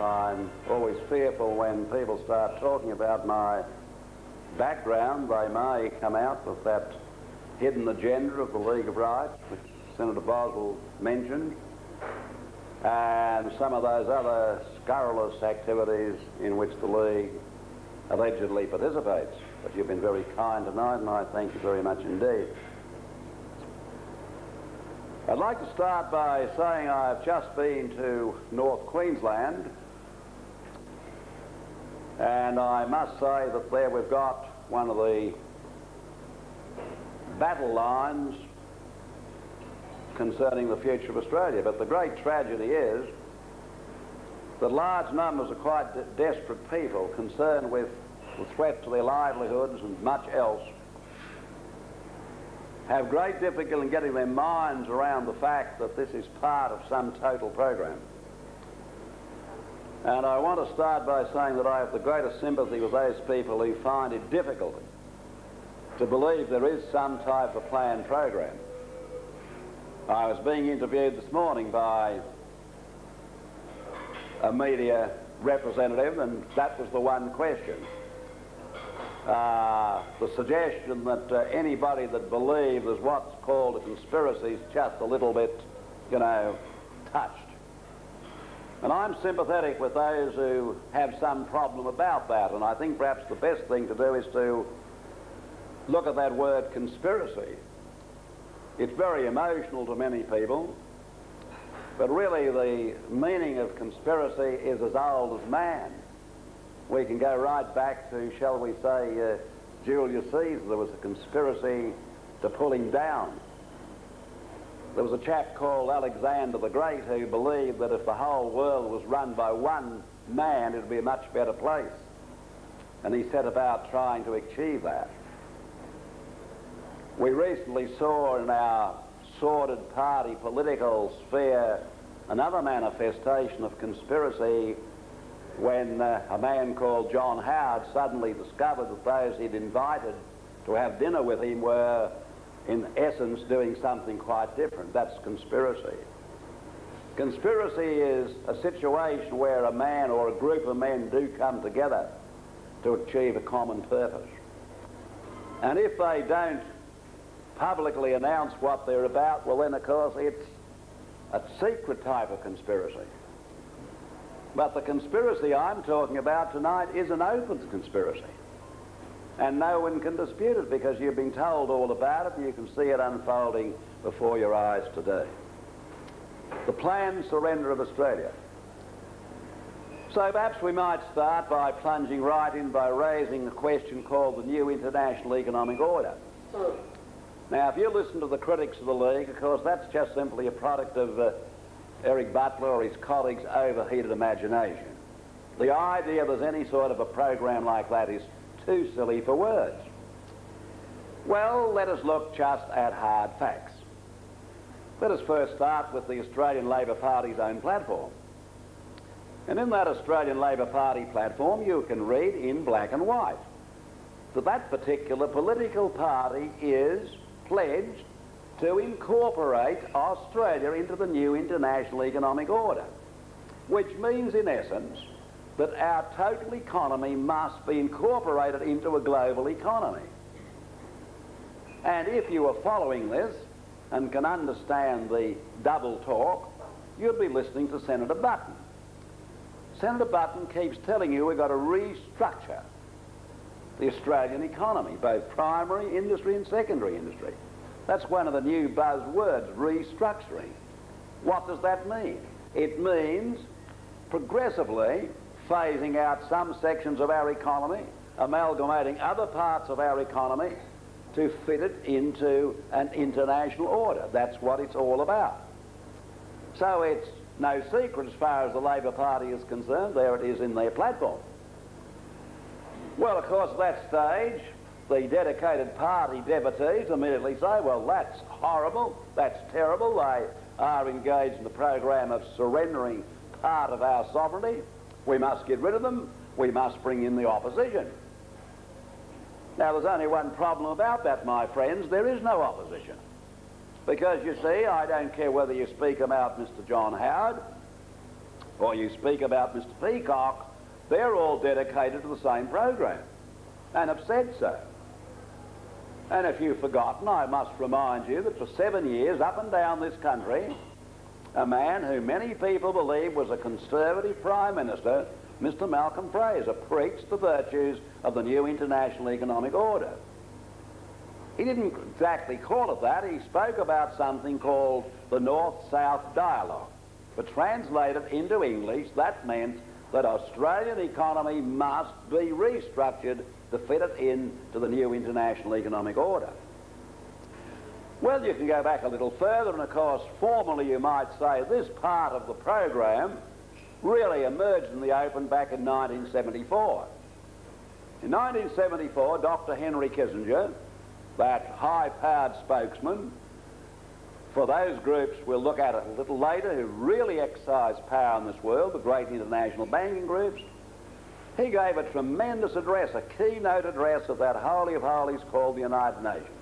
I'm always fearful when people start talking about my background, they may come out with that hidden agenda of the League of Rights, which Senator Boswell mentioned, and some of those other scurrilous activities in which the League allegedly participates. But you've been very kind tonight, and I thank you very much indeed. I'd like to start by saying I've just been to North Queensland and I must say that there we've got one of the battle lines concerning the future of Australia. But the great tragedy is that large numbers of quite de desperate people concerned with the threat to their livelihoods and much else have great difficulty in getting their minds around the fact that this is part of some total program. And I want to start by saying that I have the greatest sympathy with those people who find it difficult to believe there is some type of planned program. I was being interviewed this morning by a media representative and that was the one question. Uh, the suggestion that uh, anybody that believes there's what's called a conspiracy is just a little bit, you know, touched. And I'm sympathetic with those who have some problem about that, and I think perhaps the best thing to do is to look at that word conspiracy. It's very emotional to many people, but really the meaning of conspiracy is as old as man. We can go right back to, shall we say, uh, Julius Caesar. There was a conspiracy to pull him down. There was a chap called Alexander the Great who believed that if the whole world was run by one man, it would be a much better place. And he set about trying to achieve that. We recently saw in our sordid party political sphere another manifestation of conspiracy when uh, a man called John Howard suddenly discovered that those he'd invited to have dinner with him were in essence doing something quite different. That's conspiracy. Conspiracy is a situation where a man or a group of men do come together to achieve a common purpose. And if they don't publicly announce what they're about, well then of course it's a secret type of conspiracy. But the conspiracy I'm talking about tonight is an open conspiracy. And no one can dispute it because you've been told all about it and you can see it unfolding before your eyes today. The planned surrender of Australia. So perhaps we might start by plunging right in by raising a question called the new international economic order. Now, if you listen to the critics of the League, of course, that's just simply a product of uh, Eric Butler or his colleagues' overheated imagination. The idea there's any sort of a program like that is too silly for words. Well, let us look just at hard facts. Let us first start with the Australian Labor Party's own platform. And in that Australian Labor Party platform, you can read in black and white that that particular political party is pledged to incorporate Australia into the new international economic order, which means, in essence, that our total economy must be incorporated into a global economy. And if you are following this and can understand the double talk, you'd be listening to Senator Button. Senator Button keeps telling you we've got to restructure the Australian economy, both primary industry and secondary industry. That's one of the new buzzwords, restructuring. What does that mean? It means progressively phasing out some sections of our economy, amalgamating other parts of our economy to fit it into an international order. That's what it's all about. So it's no secret as far as the Labor Party is concerned. There it is in their platform. Well, of course, at that stage, the dedicated party devotees immediately say, well, that's horrible, that's terrible. They are engaged in the program of surrendering part of our sovereignty. We must get rid of them. We must bring in the opposition. Now, there's only one problem about that, my friends. There is no opposition. Because you see, I don't care whether you speak about Mr. John Howard or you speak about Mr. Peacock, they're all dedicated to the same program and have said so. And if you've forgotten, I must remind you that for seven years, up and down this country, a man who many people believe was a conservative Prime Minister, Mr. Malcolm Fraser, preached the virtues of the new international economic order. He didn't exactly call it that. He spoke about something called the North-South Dialogue. But translated into English, that meant that Australian economy must be restructured to fit it into the new international economic order. Well, you can go back a little further, and of course, formally you might say this part of the program really emerged in the open back in 1974. In 1974, Dr. Henry Kissinger, that high-powered spokesman for those groups we'll look at it a little later who really exercise power in this world, the great international banking groups, he gave a tremendous address, a keynote address of that Holy of Holies called the United Nations.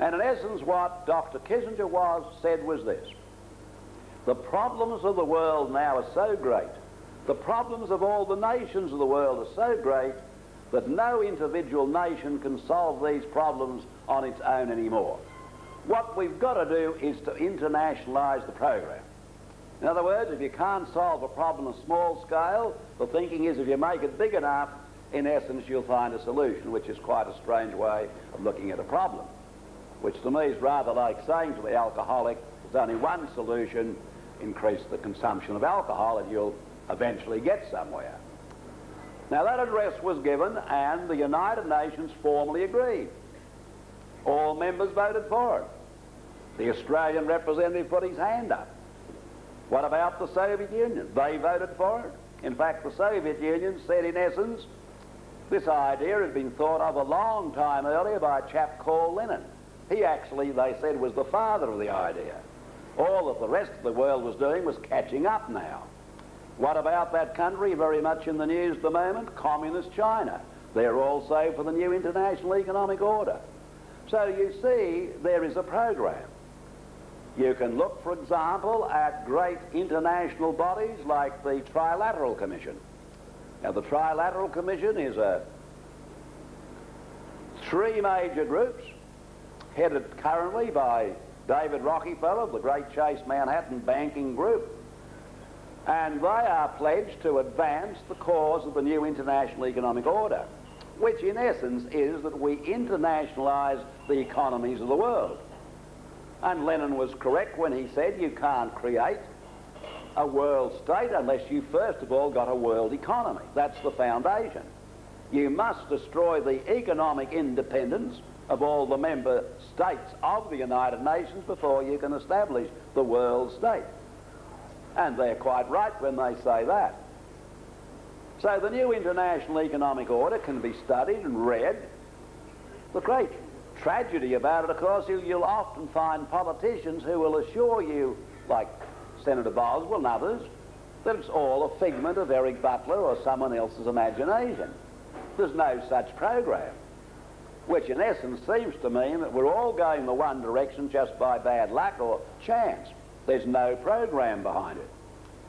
And in essence, what Dr. Kissinger was, said was this. The problems of the world now are so great, the problems of all the nations of the world are so great that no individual nation can solve these problems on its own anymore. What we've got to do is to internationalise the program. In other words, if you can't solve a problem on a small scale, the thinking is if you make it big enough, in essence, you'll find a solution, which is quite a strange way of looking at a problem. Which to me is rather like saying to the alcoholic, there's only one solution, increase the consumption of alcohol and you'll eventually get somewhere. Now that address was given and the United Nations formally agreed. All members voted for it. The Australian representative put his hand up. What about the Soviet Union? They voted for it. In fact, the Soviet Union said, in essence, this idea had been thought of a long time earlier by a chap called Lenin. He actually, they said, was the father of the idea. All that the rest of the world was doing was catching up now. What about that country very much in the news at the moment? Communist China. They're all also for the new international economic order. So you see, there is a program. You can look, for example, at great international bodies like the Trilateral Commission. Now, the Trilateral Commission is a three major groups headed currently by David Rockefeller, of the great Chase Manhattan banking group, and they are pledged to advance the cause of the new international economic order, which in essence is that we internationalise the economies of the world. And Lenin was correct when he said you can't create a world state unless you first of all got a world economy. That's the foundation. You must destroy the economic independence of all the member states of the United Nations before you can establish the world state. And they're quite right when they say that. So the new international economic order can be studied and read. The great tragedy about it, of course, you, will often find politicians who will assure you, like Senator Boswell and others, that it's all a figment of Eric Butler or someone else's imagination. There's no such program, which in essence seems to mean that we're all going the one direction just by bad luck or chance. There's no program behind it.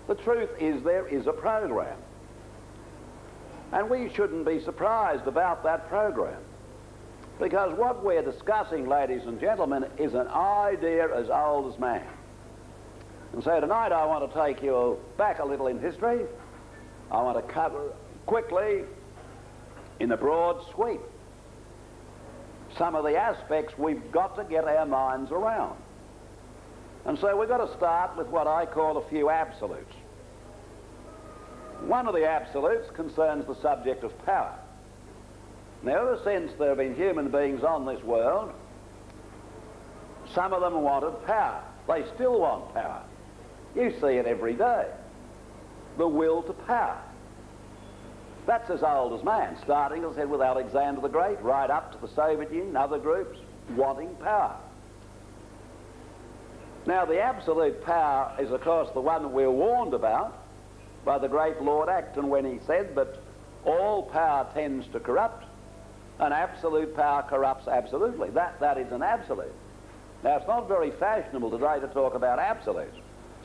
The truth is there is a program. And we shouldn't be surprised about that program. Because what we're discussing, ladies and gentlemen, is an idea as old as man. And so tonight I want to take you back a little in history. I want to cover quickly, in a broad sweep, some of the aspects we've got to get our minds around. And so we've got to start with what I call a few absolutes. One of the absolutes concerns the subject of power. Now, ever since there have been human beings on this world, some of them wanted power. They still want power. You see it every day. The will to power. That's as old as man, starting, as I said, with Alexander the Great, right up to the Soviet Union, other groups wanting power. Now, the absolute power is, of course, the one that we're warned about by the great Lord Acton when he said that all power tends to corrupt and absolute power corrupts absolutely. That, that is an absolute. Now, it's not very fashionable today to talk about absolutes.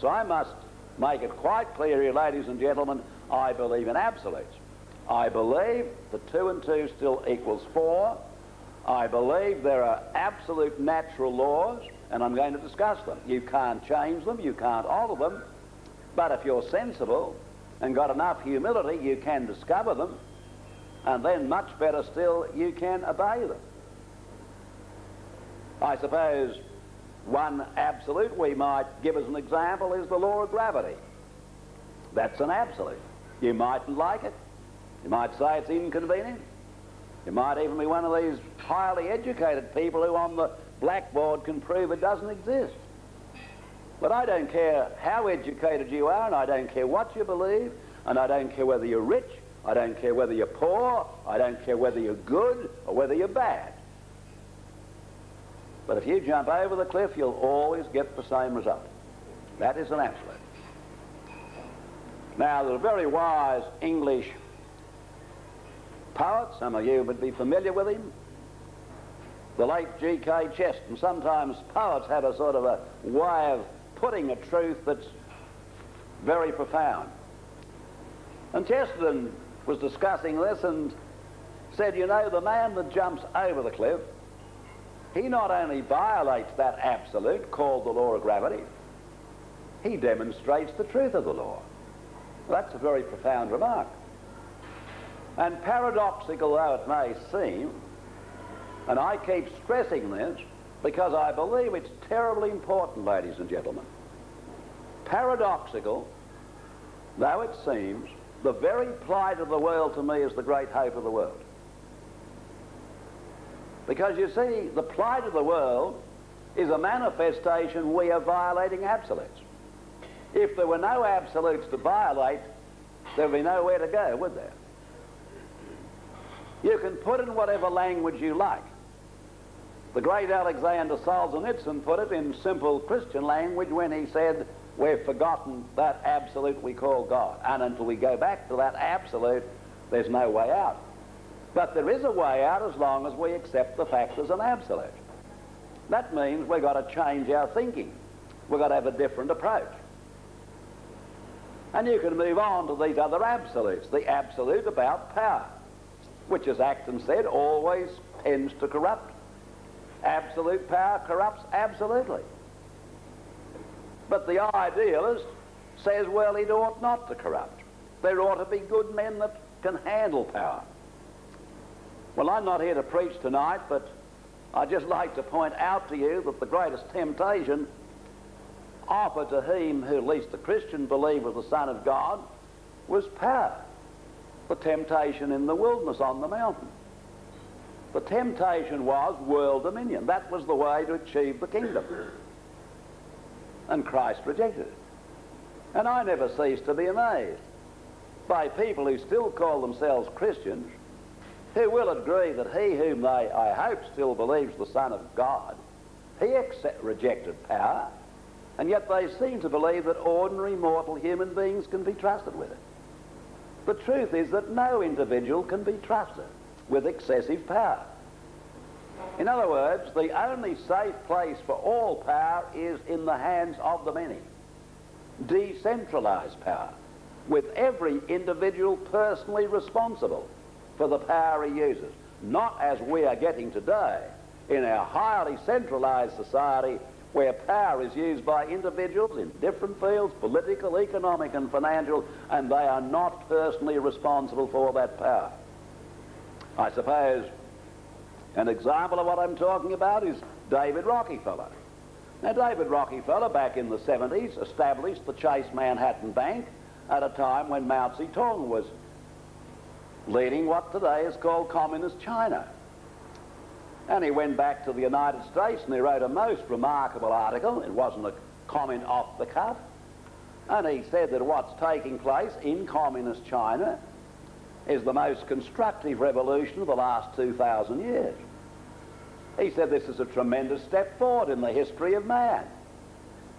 So I must make it quite clear here, ladies and gentlemen, I believe in absolutes. I believe the 2 and 2 still equals 4. I believe there are absolute natural laws, and I'm going to discuss them. You can't change them, you can't alter them, but if you're sensible and got enough humility, you can discover them, and then much better still, you can obey them. I suppose one absolute we might give as an example is the law of gravity. That's an absolute. You mightn't like it. You might say it's inconvenient. You might even be one of these highly educated people who on the blackboard can prove it doesn't exist. But I don't care how educated you are, and I don't care what you believe, and I don't care whether you're rich, I don't care whether you're poor, I don't care whether you're good or whether you're bad. But if you jump over the cliff, you'll always get the same result. That is an absolute. Now, there's a very wise English poet, some of you would be familiar with him, the late G.K. Chesterton. Sometimes poets have a sort of a way of putting a truth that's very profound. And Chesterton was discussing this and said, you know, the man that jumps over the cliff, he not only violates that absolute called the law of gravity, he demonstrates the truth of the law. That's a very profound remark. And paradoxical though it may seem, and I keep stressing this because I believe it's terribly important, ladies and gentlemen. Paradoxical though it seems, the very plight of the world to me is the great hope of the world. Because you see, the plight of the world is a manifestation we are violating absolutes. If there were no absolutes to violate, there would be nowhere to go, would there? You can put in whatever language you like. The great Alexander Solzhenitsyn put it in simple Christian language when he said, we've forgotten that absolute we call God. And until we go back to that absolute, there's no way out. But there is a way out as long as we accept the fact as an absolute. That means we've got to change our thinking. We've got to have a different approach. And you can move on to these other absolutes. The absolute about power, which as Acton said, always tends to corrupt. Absolute power corrupts absolutely. But the idealist says, well, it ought not to corrupt. There ought to be good men that can handle power. Well, I'm not here to preach tonight, but I'd just like to point out to you that the greatest temptation offered to him who at least the Christian believed was the Son of God was power. The temptation in the wilderness on the mountain. The temptation was world dominion. That was the way to achieve the kingdom. And Christ rejected it. And I never cease to be amazed by people who still call themselves Christians who will agree that he whom they, I hope, still believes the Son of God, he accept, rejected power, and yet they seem to believe that ordinary mortal human beings can be trusted with it. The truth is that no individual can be trusted with excessive power. In other words, the only safe place for all power is in the hands of the many. Decentralized power, with every individual personally responsible for the power he uses. Not as we are getting today in our highly centralized society where power is used by individuals in different fields, political, economic and financial, and they are not personally responsible for that power. I suppose an example of what I'm talking about is David Rockefeller. Now, David Rockefeller, back in the 70s, established the Chase Manhattan Bank at a time when Mao Zedong was leading what today is called Communist China. And he went back to the United States and he wrote a most remarkable article. It wasn't a comment off the cuff. And he said that what's taking place in Communist China is the most constructive revolution of the last 2,000 years. He said this is a tremendous step forward in the history of man.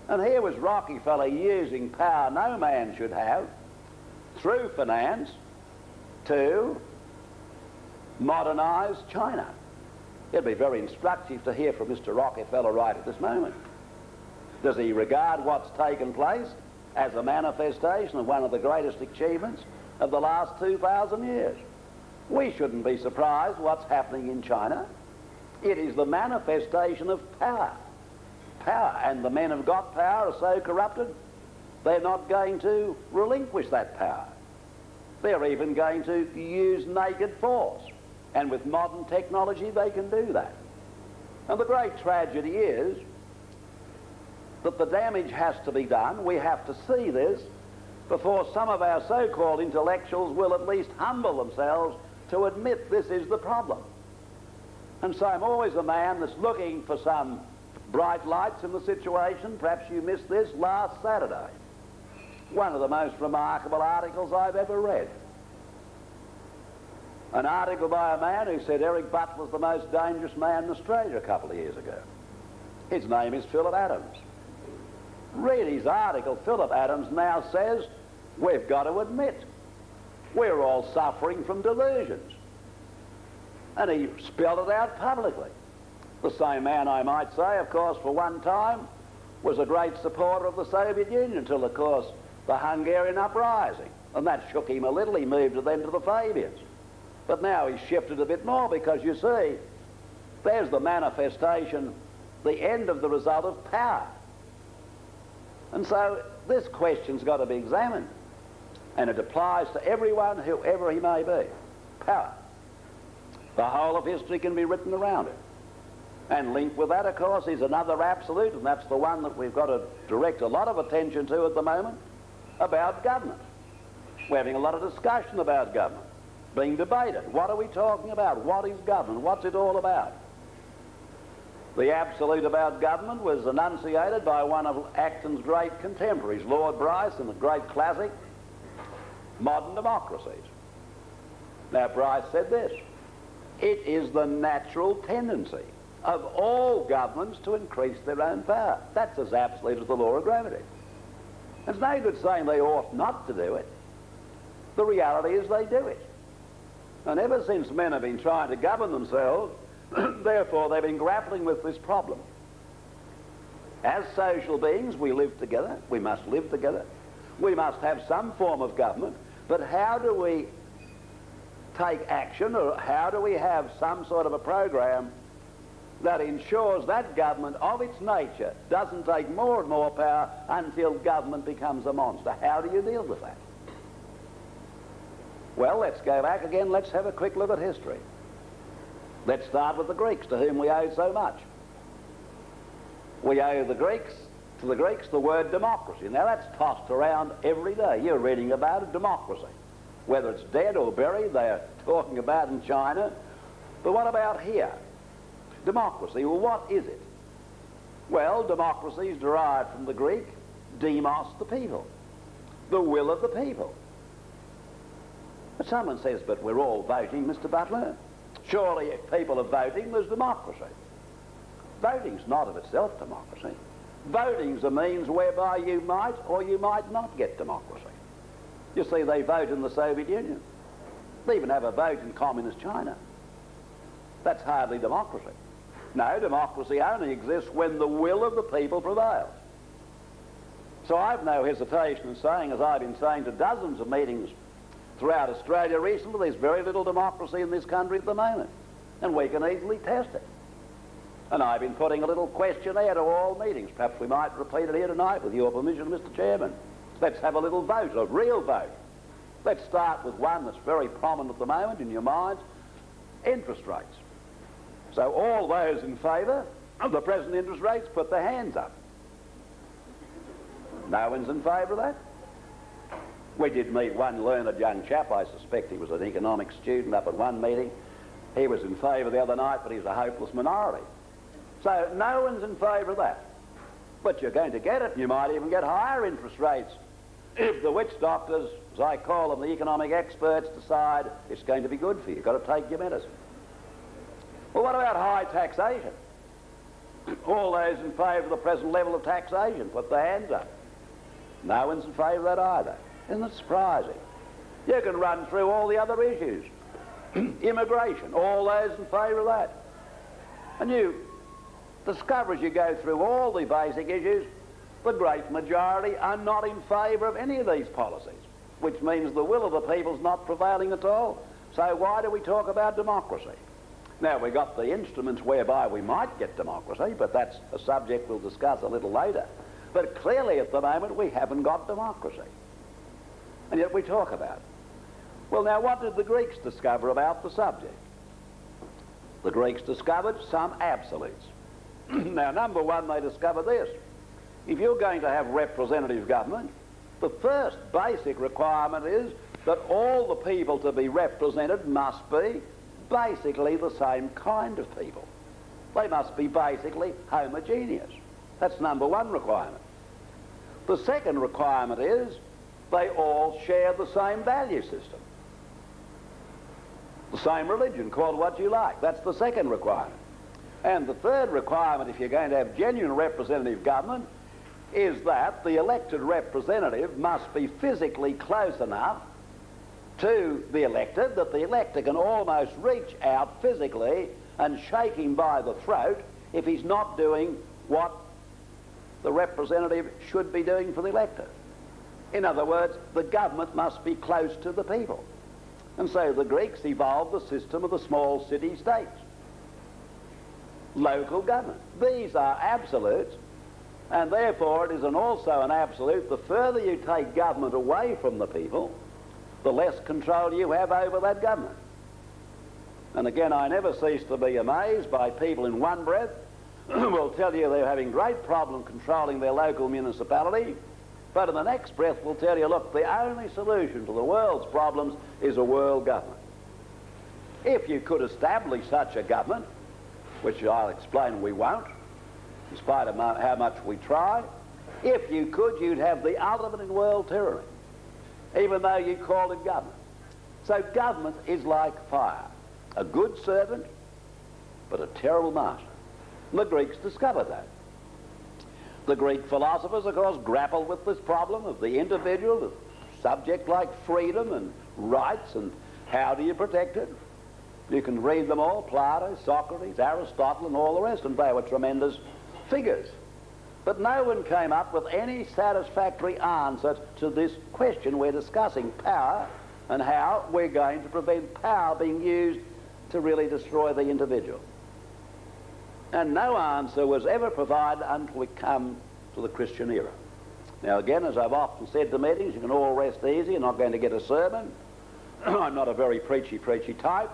And here was Rockefeller using power no man should have through finance to modernize China. It'd be very instructive to hear from Mr. Rockefeller right at this moment. Does he regard what's taken place as a manifestation of one of the greatest achievements of the last 2,000 years? We shouldn't be surprised what's happening in China. It is the manifestation of power. Power. And the men who've got power are so corrupted, they're not going to relinquish that power. They're even going to use naked force. And with modern technology, they can do that. And the great tragedy is that the damage has to be done. We have to see this before some of our so-called intellectuals will at least humble themselves to admit this is the problem. And so I'm always a man that's looking for some bright lights in the situation. Perhaps you missed this last Saturday. One of the most remarkable articles I've ever read. An article by a man who said Eric Butler was the most dangerous man in Australia a couple of years ago. His name is Phillip Adams. Read his article. Phillip Adams now says, we've got to admit, we're all suffering from delusions. And he spelled it out publicly. The same man, I might say, of course, for one time, was a great supporter of the Soviet Union until, of course, the Hungarian uprising. And that shook him a little. He moved then to the Fabians. But now he's shifted a bit more because, you see, there's the manifestation, the end of the result of power. And so this question's got to be examined. And it applies to everyone, whoever he may be. Power. The whole of history can be written around it. And linked with that, of course, is another absolute, and that's the one that we've got to direct a lot of attention to at the moment, about government. We're having a lot of discussion about government, being debated. What are we talking about? What is government? What's it all about? The absolute about government was enunciated by one of Acton's great contemporaries, Lord Bryce, in the great classic, Modern Democracies. Now, Bryce said this, it is the natural tendency of all governments to increase their own power. That's as absolute as the law of gravity. It's no good saying they ought not to do it. The reality is they do it. And ever since men have been trying to govern themselves, Therefore, they've been grappling with this problem. As social beings, we live together. We must live together. We must have some form of government. But how do we take action or how do we have some sort of a program that ensures that government of its nature doesn't take more and more power until government becomes a monster? How do you deal with that? Well, let's go back again. Let's have a quick look at history. Let's start with the Greeks, to whom we owe so much. We owe the Greeks, to the Greeks, the word democracy. Now that's tossed around every day. You're reading about it, democracy. Whether it's dead or buried, they're talking about in China. But what about here? Democracy, well what is it? Well, democracy is derived from the Greek, demos, the people. The will of the people. But someone says, but we're all voting, Mr. Butler. Surely if people are voting, there's democracy. Voting's not of itself democracy. Voting's a means whereby you might or you might not get democracy. You see, they vote in the Soviet Union. They even have a vote in communist China. That's hardly democracy. No, democracy only exists when the will of the people prevails. So I've no hesitation in saying, as I've been saying to dozens of meetings throughout Australia recently, there's very little democracy in this country at the moment. And we can easily test it. And I've been putting a little questionnaire to all meetings. Perhaps we might repeat it here tonight with your permission, Mr Chairman. Let's have a little vote, a real vote. Let's start with one that's very prominent at the moment in your minds, interest rates. So all those in favour of the present interest rates put their hands up. No one's in favour of that? We did meet one learned young chap, I suspect he was an economics student up at one meeting. He was in favour the other night, but he's a hopeless minority. So no one's in favour of that. But you're going to get it, and you might even get higher interest rates if the witch doctors, as I call them, the economic experts, decide it's going to be good for you. You've got to take your medicine. Well, what about high taxation? All those in favour of the present level of taxation, put their hands up. No one's in favour of that either. Isn't it surprising? You can run through all the other issues. Immigration, all those in favour of that. And you discover as you go through all the basic issues, the great majority are not in favour of any of these policies, which means the will of the people is not prevailing at all. So why do we talk about democracy? Now, we've got the instruments whereby we might get democracy, but that's a subject we'll discuss a little later. But clearly at the moment we haven't got democracy. And yet we talk about it. Well, now what did the Greeks discover about the subject? The Greeks discovered some absolutes. now, number one, they discovered this. If you're going to have representative government, the first basic requirement is that all the people to be represented must be basically the same kind of people. They must be basically homogeneous. That's number one requirement. The second requirement is they all share the same value system. The same religion, call it what you like. That's the second requirement. And the third requirement, if you're going to have genuine representative government, is that the elected representative must be physically close enough to the elected that the elector can almost reach out physically and shake him by the throat if he's not doing what the representative should be doing for the elector. In other words, the government must be close to the people. And so the Greeks evolved the system of the small city-states. Local government. These are absolutes, and therefore it is an also an absolute. The further you take government away from the people, the less control you have over that government. And again, I never cease to be amazed by people in one breath who will tell you they're having great problem controlling their local municipality, but in the next breath we'll tell you, look, the only solution to the world's problems is a world government. If you could establish such a government, which I'll explain we won't, in spite of how much we try, if you could, you'd have the ultimate in world tyranny, even though you call it government. So government is like fire, a good servant, but a terrible master. And the Greeks discovered that. The Greek philosophers, of course, grappled with this problem of the individual, a subject like freedom and rights, and how do you protect it? You can read them all, Plato, Socrates, Aristotle, and all the rest, and they were tremendous figures. But no one came up with any satisfactory answer to this question we're discussing, power, and how we're going to prevent power being used to really destroy the individual. And no answer was ever provided until we come to the Christian era. Now again, as I've often said to meetings, you can all rest easy. You're not going to get a sermon. I'm not a very preachy, preachy type.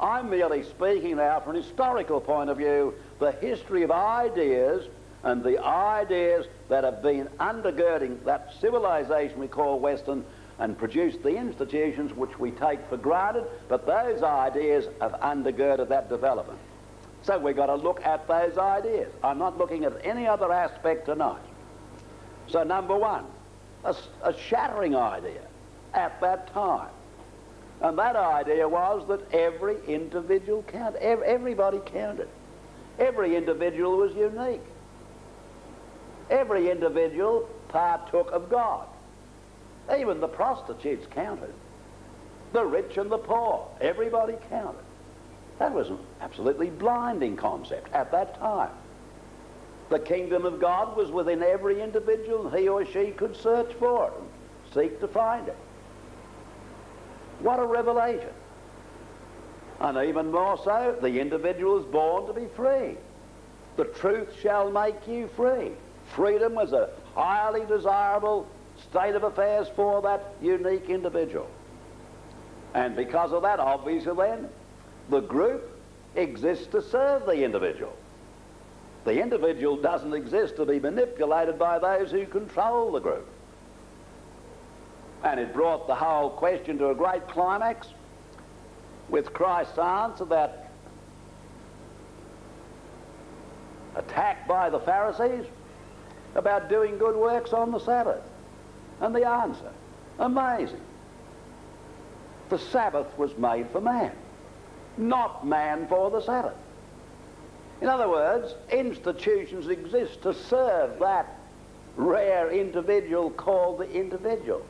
I'm merely speaking now from an historical point of view, the history of ideas and the ideas that have been undergirding that civilization we call Western and produced the institutions which we take for granted, but those ideas have undergirded that development. So we've got to look at those ideas. I'm not looking at any other aspect tonight. So number one, a, a shattering idea at that time. And that idea was that every individual counted. Everybody counted. Every individual was unique. Every individual partook of God. Even the prostitutes counted. The rich and the poor. Everybody counted. That was an absolutely blinding concept at that time. The kingdom of God was within every individual, he or she could search for it and seek to find it. What a revelation. And even more so, the individual is born to be free. The truth shall make you free. Freedom was a highly desirable state of affairs for that unique individual. And because of that, obviously then, the group exists to serve the individual. The individual doesn't exist to be manipulated by those who control the group. And it brought the whole question to a great climax with Christ's answer that attack by the Pharisees about doing good works on the Sabbath. And the answer, amazing. The Sabbath was made for man not man for the Sabbath. In other words, institutions exist to serve that rare individual called the individual.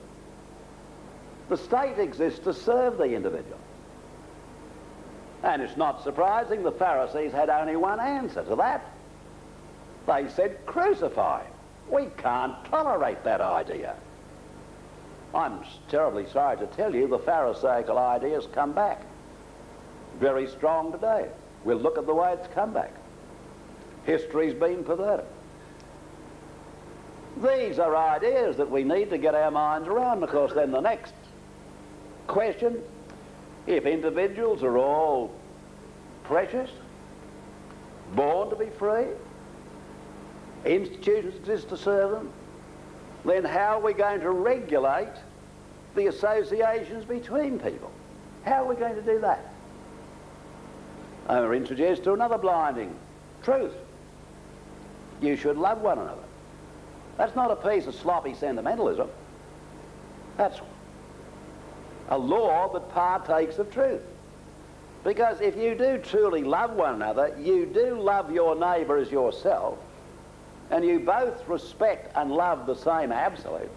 The state exists to serve the individual. And it's not surprising the Pharisees had only one answer to that. They said, crucify. We can't tolerate that idea. I'm terribly sorry to tell you the Pharisaical ideas come back. Very strong today. We'll look at the way it's come back. History's been perverted. These are ideas that we need to get our minds around. Of course, then the next question, if individuals are all precious, born to be free, institutions exist to serve them, then how are we going to regulate the associations between people? How are we going to do that? We're introduced to another blinding truth. You should love one another. That's not a piece of sloppy sentimentalism. That's a law that partakes of truth. Because if you do truly love one another, you do love your neighbour as yourself, and you both respect and love the same absolute,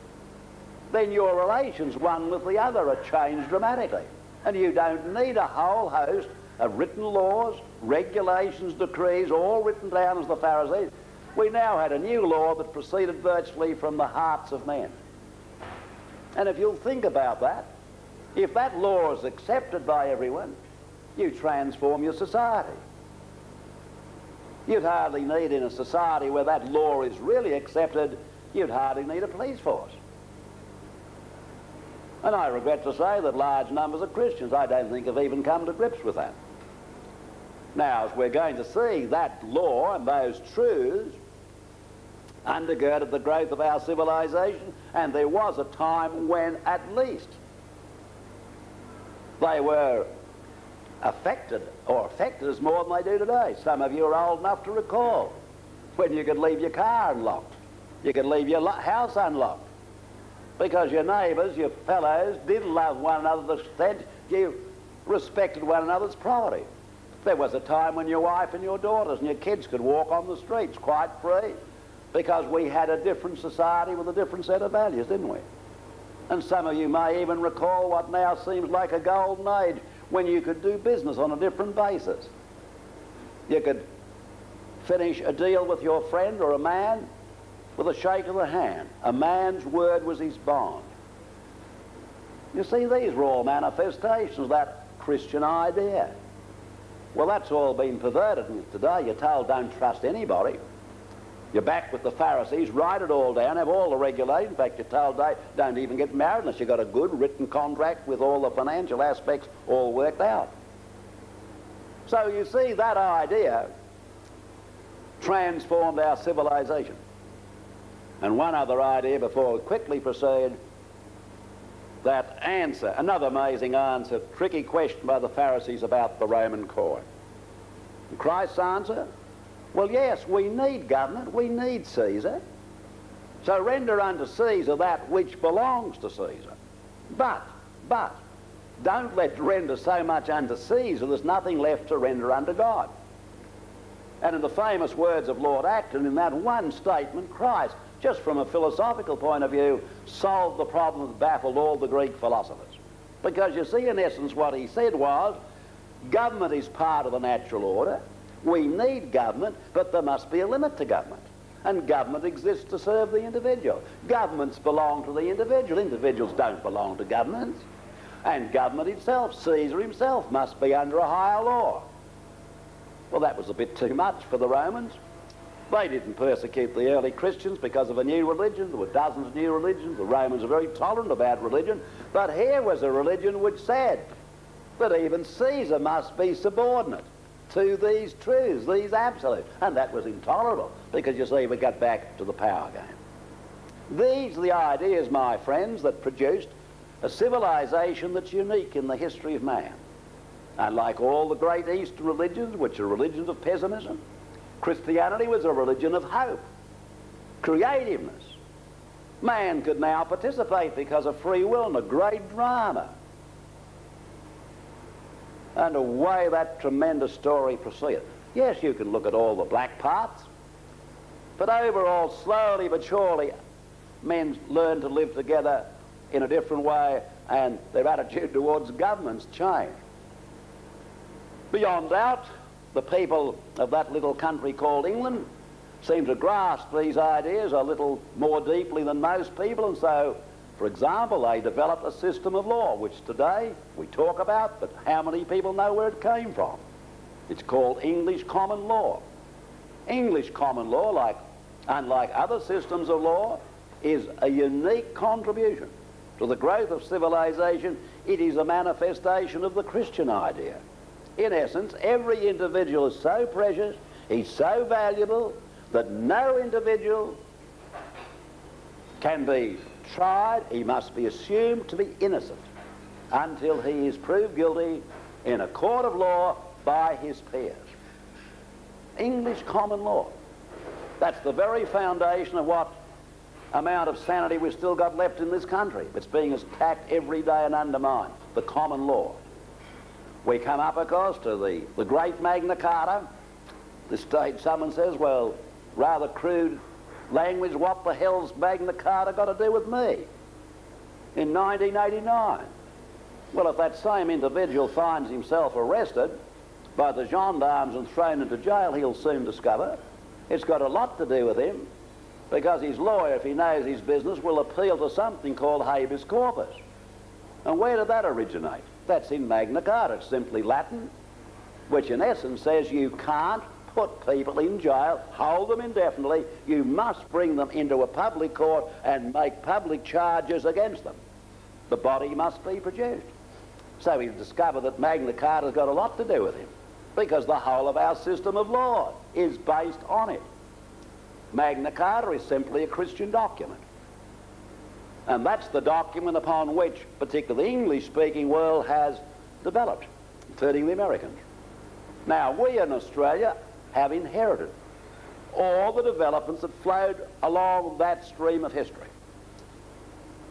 then your relations one with the other are changed dramatically. And you don't need a whole host of written laws, regulations, decrees, all written down as the Pharisees. We now had a new law that proceeded virtually from the hearts of men. And if you'll think about that, if that law is accepted by everyone, you transform your society. You'd hardly need in a society where that law is really accepted, you'd hardly need a police force. And I regret to say that large numbers of Christians, I don't think, have even come to grips with that. Now, as we're going to see, that law and those truths undergirded the growth of our civilization, and there was a time when, at least, they were affected, or affected as more than they do today. Some of you are old enough to recall when you could leave your car unlocked. You could leave your house unlocked because your neighbours, your fellows, did love one another to the extent you respected one another's property. There was a time when your wife and your daughters and your kids could walk on the streets quite free because we had a different society with a different set of values, didn't we? And some of you may even recall what now seems like a golden age when you could do business on a different basis. You could finish a deal with your friend or a man with a shake of the hand. A man's word was his bond. You see, these were all manifestations of that Christian idea. Well, that's all been perverted today. You're told don't trust anybody. You're back with the Pharisees, write it all down, have all the regulations. In fact, you're told they don't even get married unless you've got a good written contract with all the financial aspects all worked out. So you see, that idea transformed our civilization. And one other idea before we quickly proceed, that answer, another amazing answer, tricky question by the Pharisees about the Roman coin. Christ's answer, well, yes, we need government. We need Caesar. So render unto Caesar that which belongs to Caesar. But, but, don't let render so much unto Caesar there's nothing left to render unto God. And in the famous words of Lord Acton, in that one statement, Christ, just from a philosophical point of view, solved the problem that baffled all the Greek philosophers. Because you see, in essence, what he said was, government is part of the natural order, we need government, but there must be a limit to government. And government exists to serve the individual. Governments belong to the individual. Individuals don't belong to governments. And government itself, Caesar himself, must be under a higher law. Well, that was a bit too much for the Romans. They didn't persecute the early Christians because of a new religion. There were dozens of new religions. The Romans were very tolerant about religion. But here was a religion which said that even Caesar must be subordinate to these truths, these absolutes. And that was intolerable because, you see, we got back to the power game. These are the ideas, my friends, that produced a civilization that's unique in the history of man. And like all the great Eastern religions, which are religions of pessimism, Christianity was a religion of hope, creativeness. Man could now participate because of free will in a great drama and away that tremendous story proceeded. Yes, you can look at all the black parts, but overall, slowly but surely, men learn to live together in a different way and their attitude towards governments changed. Beyond doubt, the people of that little country called England seem to grasp these ideas a little more deeply than most people, and so, for example, they developed a system of law, which today we talk about, but how many people know where it came from? It's called English common law. English common law, like, unlike other systems of law, is a unique contribution to the growth of civilization. It is a manifestation of the Christian idea. In essence, every individual is so precious, he's so valuable, that no individual can be tried, he must be assumed to be innocent until he is proved guilty in a court of law by his peers. English common law. That's the very foundation of what amount of sanity we've still got left in this country. It's being attacked every day and undermined. The common law. We come up, of course, to the, the great Magna Carta. The state, someone says, well, rather crude language, what the hell's Magna Carta got to do with me? In 1989. Well, if that same individual finds himself arrested by the gendarmes and thrown into jail, he'll soon discover it's got a lot to do with him because his lawyer, if he knows his business, will appeal to something called habeas corpus. And where did that originate? That's in Magna Carta. It's simply Latin, which in essence says you can't put people in jail, hold them indefinitely. You must bring them into a public court and make public charges against them. The body must be produced. So we discovered that Magna Carta's got a lot to do with him because the whole of our system of law is based on it. Magna Carta is simply a Christian document. And that's the document upon which particularly the English-speaking world has developed, including the Americans. Now, we in Australia have inherited all the developments that flowed along that stream of history.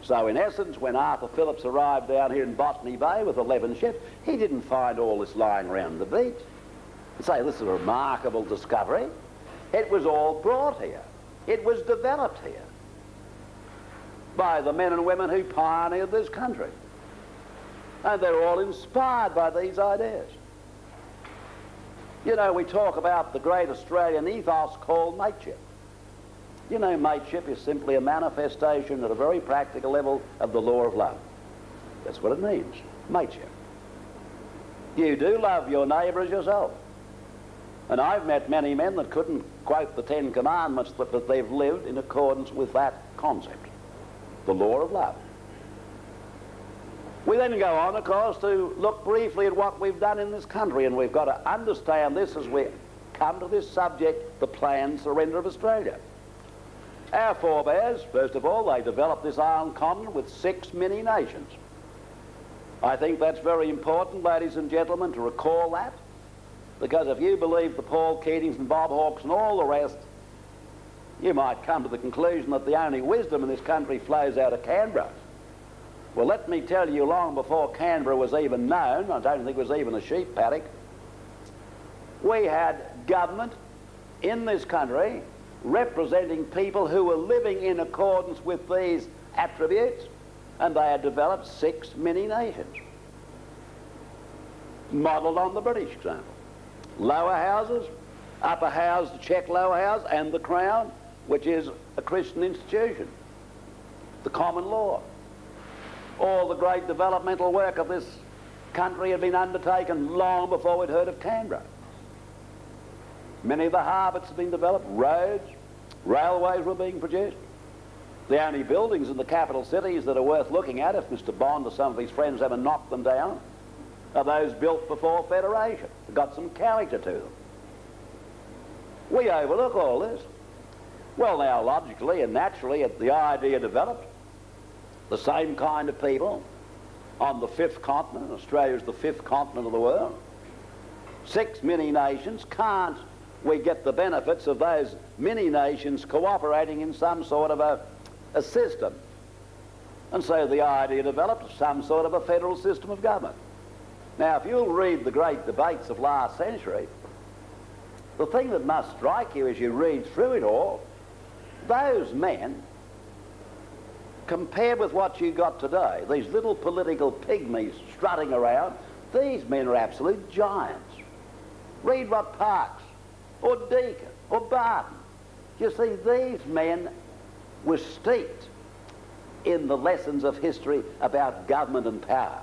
So in essence, when Arthur Phillipps arrived down here in Botany Bay with 11 ships, he didn't find all this lying around the beach and say this is a remarkable discovery. It was all brought here. It was developed here by the men and women who pioneered this country. And they're all inspired by these ideas. You know, we talk about the great Australian ethos called mateship. You know, mateship is simply a manifestation at a very practical level of the law of love. That's what it means, mateship. You do love your neighbour as yourself. And I've met many men that couldn't quote the Ten Commandments, but that they've lived in accordance with that concept, the law of love. We then go on, of course, to look briefly at what we've done in this country, and we've got to understand this as we come to this subject, the planned surrender of Australia. Our forebears, first of all, they developed this island continent with six mini nations. I think that's very important, ladies and gentlemen, to recall that, because if you believe the Paul Keatings and Bob Hawkes and all the rest, you might come to the conclusion that the only wisdom in this country flows out of Canberra. Well, let me tell you, long before Canberra was even known, I don't think it was even a sheep paddock, we had government in this country representing people who were living in accordance with these attributes, and they had developed six mini nations, modelled on the British example. Lower houses, upper house, the check lower house, and the Crown, which is a Christian institution, the common law all the great developmental work of this country had been undertaken long before we'd heard of Canberra. Many of the harbours had been developed, roads, railways were being produced. The only buildings in the capital cities that are worth looking at, if Mr Bond or some of his friends ever knocked them down, are those built before Federation. They've got some character to them. We overlook all this. Well, now, logically and naturally, the idea developed the same kind of people on the fifth continent. Australia is the fifth continent of the world. Six mini nations. Can't we get the benefits of those mini nations cooperating in some sort of a, a system? And so the idea developed some sort of a federal system of government. Now, if you'll read the great debates of last century, the thing that must strike you as you read through it all, those men compared with what you got today, these little political pygmies strutting around, these men are absolute giants. Read what Parkes or Deakin or Barton. You see, these men were steeped in the lessons of history about government and power.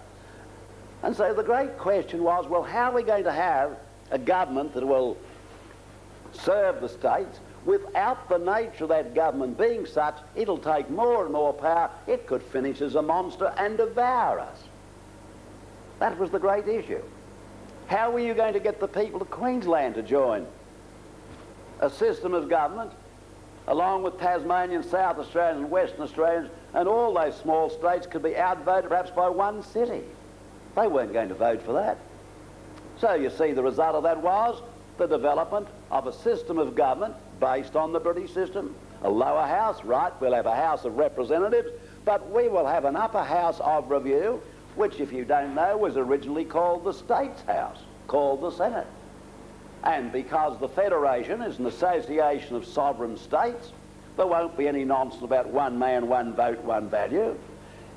And so the great question was, well, how are we going to have a government that will serve the states without the nature of that government being such, it'll take more and more power. It could finish as a monster and devour us. That was the great issue. How were you going to get the people of Queensland to join a system of government along with Tasmanian, South Australians and Western Australians and all those small states could be outvoted perhaps by one city. They weren't going to vote for that. So you see the result of that was the development of a system of government based on the British system. A lower house, right, we'll have a House of Representatives, but we will have an upper house of review, which if you don't know was originally called the States House, called the Senate. And because the Federation is an association of sovereign states, there won't be any nonsense about one man, one vote, one value.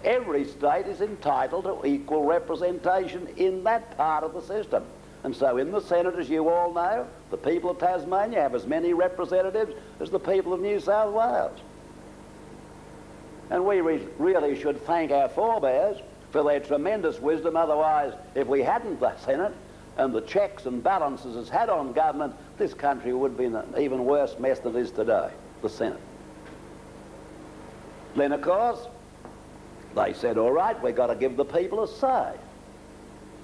Every state is entitled to equal representation in that part of the system. And so in the Senate, as you all know, the people of Tasmania have as many representatives as the people of New South Wales. And we re really should thank our forebears for their tremendous wisdom. Otherwise, if we hadn't the Senate and the checks and balances it's had on government, this country would be in an even worse mess than it is today, the Senate. Then, of course, they said, all right, we've got to give the people a say.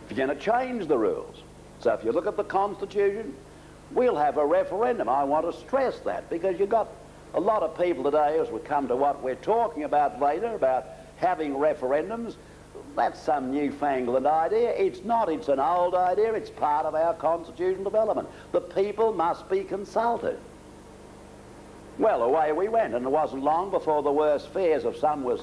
If you're going to change the rules, so if you look at the Constitution, we'll have a referendum. I want to stress that because you've got a lot of people today, as we come to what we're talking about later, about having referendums, that's some newfangled idea. It's not, it's an old idea. It's part of our constitutional development. The people must be consulted. Well, away we went, and it wasn't long before the worst fears of some was,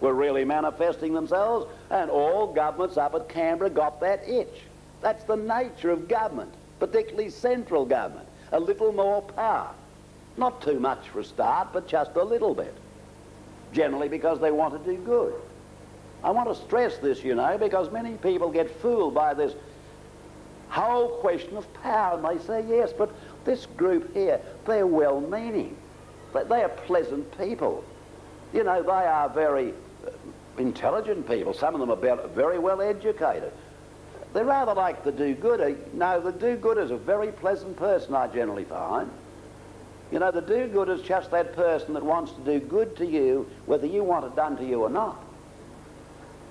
were really manifesting themselves, and all governments up at Canberra got that itch. That's the nature of government, particularly central government. A little more power. Not too much for a start, but just a little bit. Generally because they want to do good. I want to stress this, you know, because many people get fooled by this whole question of power, and they say, yes, but this group here, they're well-meaning. They are pleasant people. You know, they are very uh, intelligent people. Some of them are very well educated. They're rather like the do-gooder. No, the do-gooder is a very pleasant person, I generally find. You know, the do-gooder is just that person that wants to do good to you, whether you want it done to you or not.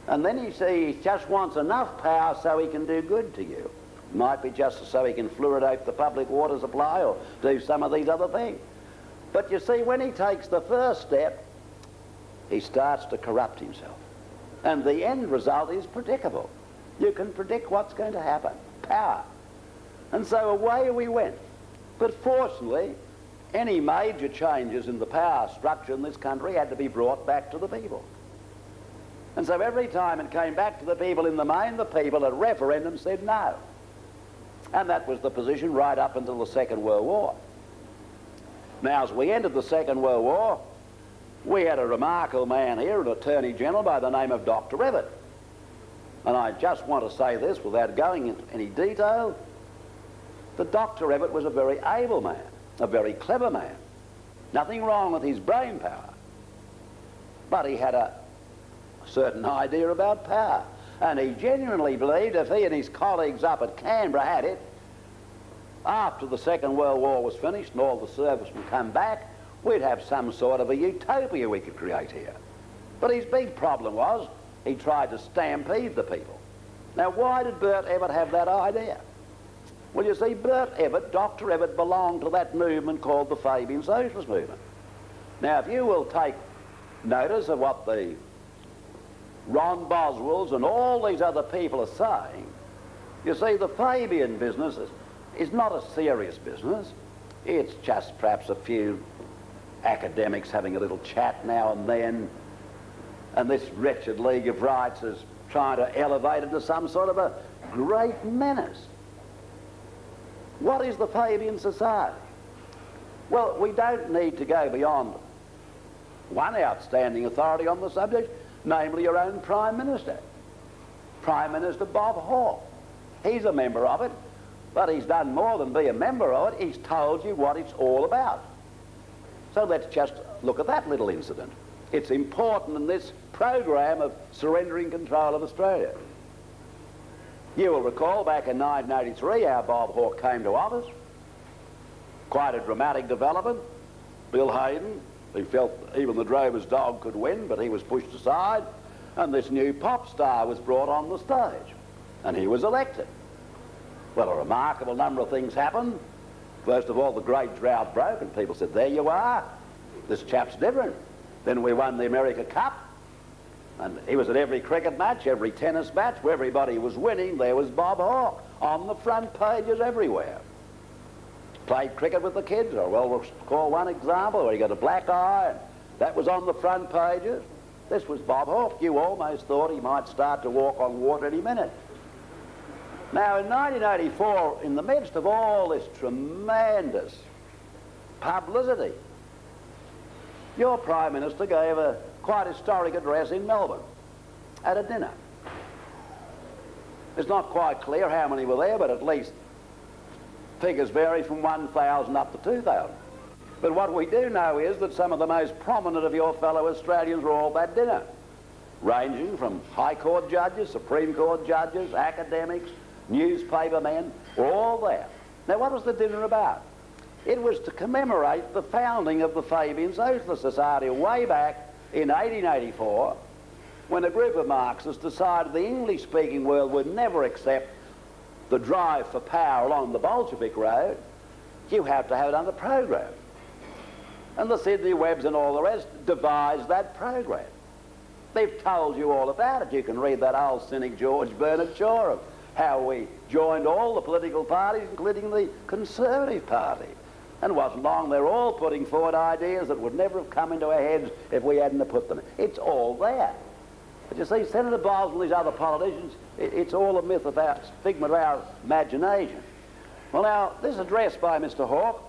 And then you see he just wants enough power so he can do good to you. Might be just so he can fluoridate the public water supply or do some of these other things. But you see, when he takes the first step, he starts to corrupt himself. And the end result is predictable. You can predict what's going to happen. Power. And so away we went. But fortunately, any major changes in the power structure in this country had to be brought back to the people. And so every time it came back to the people in the main, the people at referendum said no. And that was the position right up until the Second World War. Now, as we entered the Second World War, we had a remarkable man here, an Attorney General by the name of Dr. Evatt. And I just want to say this without going into any detail, that Dr. Evatt was a very able man, a very clever man. Nothing wrong with his brain power. But he had a certain idea about power. And he genuinely believed if he and his colleagues up at Canberra had it, after the Second World War was finished and all the servicemen come back, we'd have some sort of a utopia we could create here. But his big problem was he tried to stampede the people. Now, why did Bert Evatt have that idea? Well, you see, Bert Evatt, Dr. Evatt, belonged to that movement called the Fabian Socialist Movement. Now, if you will take notice of what the Ron Boswells and all these other people are saying, you see, the Fabian business is, is not a serious business. It's just perhaps a few academics having a little chat now and then, and this wretched League of Rights is trying to elevate it to some sort of a great menace. What is the Fabian Society? Well, we don't need to go beyond one outstanding authority on the subject, namely your own Prime Minister. Prime Minister Bob Hawke. He's a member of it. But he's done more than be a member of it. He's told you what it's all about. So let's just look at that little incident. It's important in this program of surrendering control of Australia. You will recall back in 1983 how Bob Hawke came to office. Quite a dramatic development. Bill Hayden, he felt even the drover's dog could win, but he was pushed aside, and this new pop star was brought on the stage, and he was elected. Well, a remarkable number of things happened. First of all, the great drought broke, and people said, there you are. This chap's different. Then we won the America Cup, and he was at every cricket match, every tennis match, where everybody was winning, there was Bob Hawke on the front pages everywhere. Played cricket with the kids, I well call one example where he got a black eye, and that was on the front pages. This was Bob Hawke. You almost thought he might start to walk on water any minute. Now, in 1984, in the midst of all this tremendous publicity, your Prime Minister gave a quite historic address in Melbourne at a dinner. It's not quite clear how many were there, but at least figures vary from 1,000 up to 2,000. But what we do know is that some of the most prominent of your fellow Australians were all at dinner, ranging from High Court judges, Supreme Court judges, academics, newspaper men, were all there. Now, what was the dinner about? It was to commemorate the founding of the Fabian Socialist Society way back in 1884 when a group of Marxists decided the English-speaking world would never accept the drive for power along the Bolshevik road, you have to have it under program. And the Sidney Webbs and all the rest devised that program. They've told you all about it. You can read that old cynic George Bernard Shaw of how we joined all the political parties, including the Conservative Party. And wasn't long, They're all putting forward ideas that would never have come into our heads if we hadn't put them. It's all there. But you see, Senator Boswell and these other politicians, it, it's all a myth of our, figment of our imagination. Well now, this address by Mr Hawke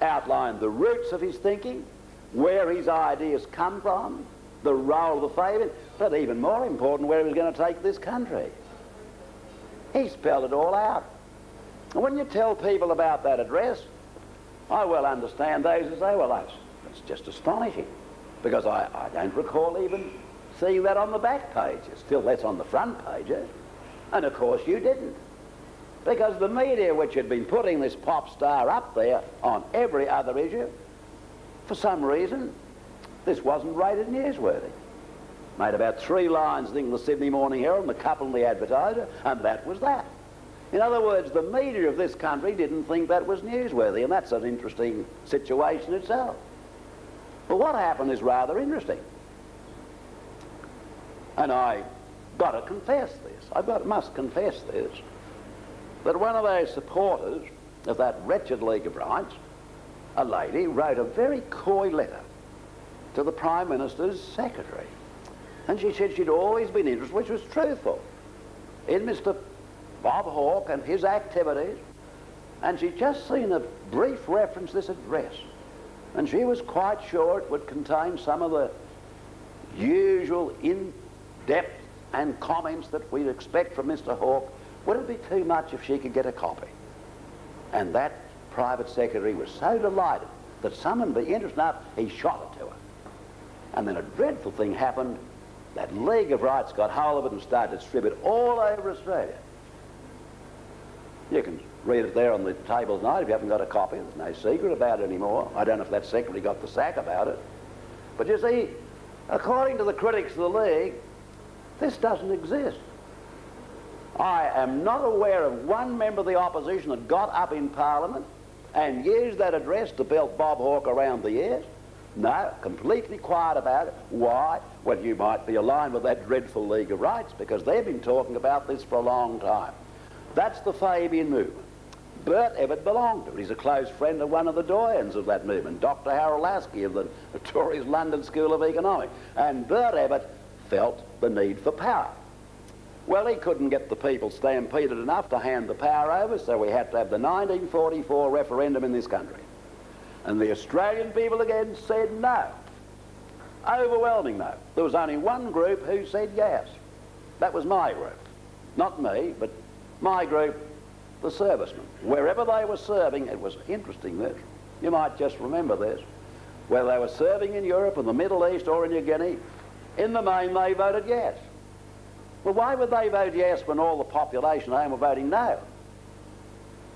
outlined the roots of his thinking, where his ideas come from, the role of the Fabian, but even more important, where he was going to take this country. He spelled it all out. And when you tell people about that address, I well understand those who say, well, that's, that's just astonishing. Because I, I don't recall even seeing that on the back pages. Still, that's on the front pages. Eh? And of course you didn't. Because the media which had been putting this pop star up there on every other issue, for some reason, this wasn't rated newsworthy. Made about three lines in the Sydney Morning Herald and a couple in the Advertiser, and that was that. In other words, the media of this country didn't think that was newsworthy, and that's an interesting situation itself. But what happened is rather interesting. And I got to confess this. I got, must confess this. That one of those supporters of that wretched League of Rights, a lady, wrote a very coy letter to the Prime Minister's secretary. And she said she'd always been interested, which was truthful, in Mr. Bob Hawke and his activities, and she'd just seen a brief reference this address. And she was quite sure it would contain some of the usual in-depth and comments that we'd expect from Mr. Hawke. Would it be too much if she could get a copy? And that private secretary was so delighted that someone be interested enough, he shot it to her. And then a dreadful thing happened. That League of Rights got hold of it and started to distribute all over Australia. You can read it there on the table tonight if you haven't got a copy. There's no secret about it anymore. I don't know if that secretary got the sack about it. But you see, according to the critics of the League, this doesn't exist. I am not aware of one member of the opposition that got up in Parliament and used that address to belt Bob Hawke around the ears. No, completely quiet about it. Why? Well, you might be aligned with that dreadful League of Rights because they've been talking about this for a long time. That's the Fabian movement. Bert Evatt belonged to it. He's a close friend of one of the doyens of that movement, Dr. Harold Laski of the notorious London School of Economics. And Bert Evatt felt the need for power. Well, he couldn't get the people stampeded enough to hand the power over, so we had to have the 1944 referendum in this country. And the Australian people again said no. Overwhelming no. There was only one group who said yes. That was my group. Not me, but my group the servicemen. Wherever they were serving, it was interesting this. You might just remember this. Whether they were serving in Europe, in the Middle East, or in New Guinea, in the main they voted yes. Well, why would they vote yes when all the population at home were voting no?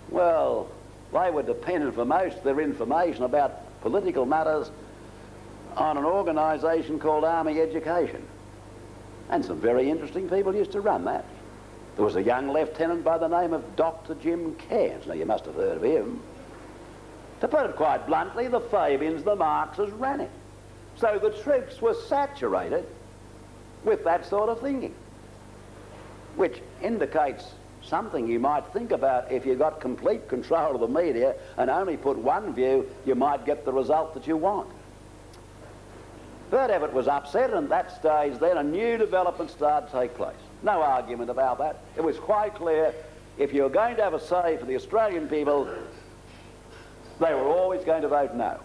Well, they were dependent for most of their information about political matters on an organisation called Army Education. And some very interesting people used to run that. There was a young lieutenant by the name of Dr. Jim Cairns. Now, you must have heard of him. To put it quite bluntly, the Fabians, the Marxists ran it. So the troops were saturated with that sort of thinking, which indicates something you might think about if you got complete control of the media and only put one view, you might get the result that you want. Bert Evatt was upset, and at that stage, then a new development started to take place. No argument about that. It was quite clear if you were going to have a say for the Australian people, they were always going to vote no.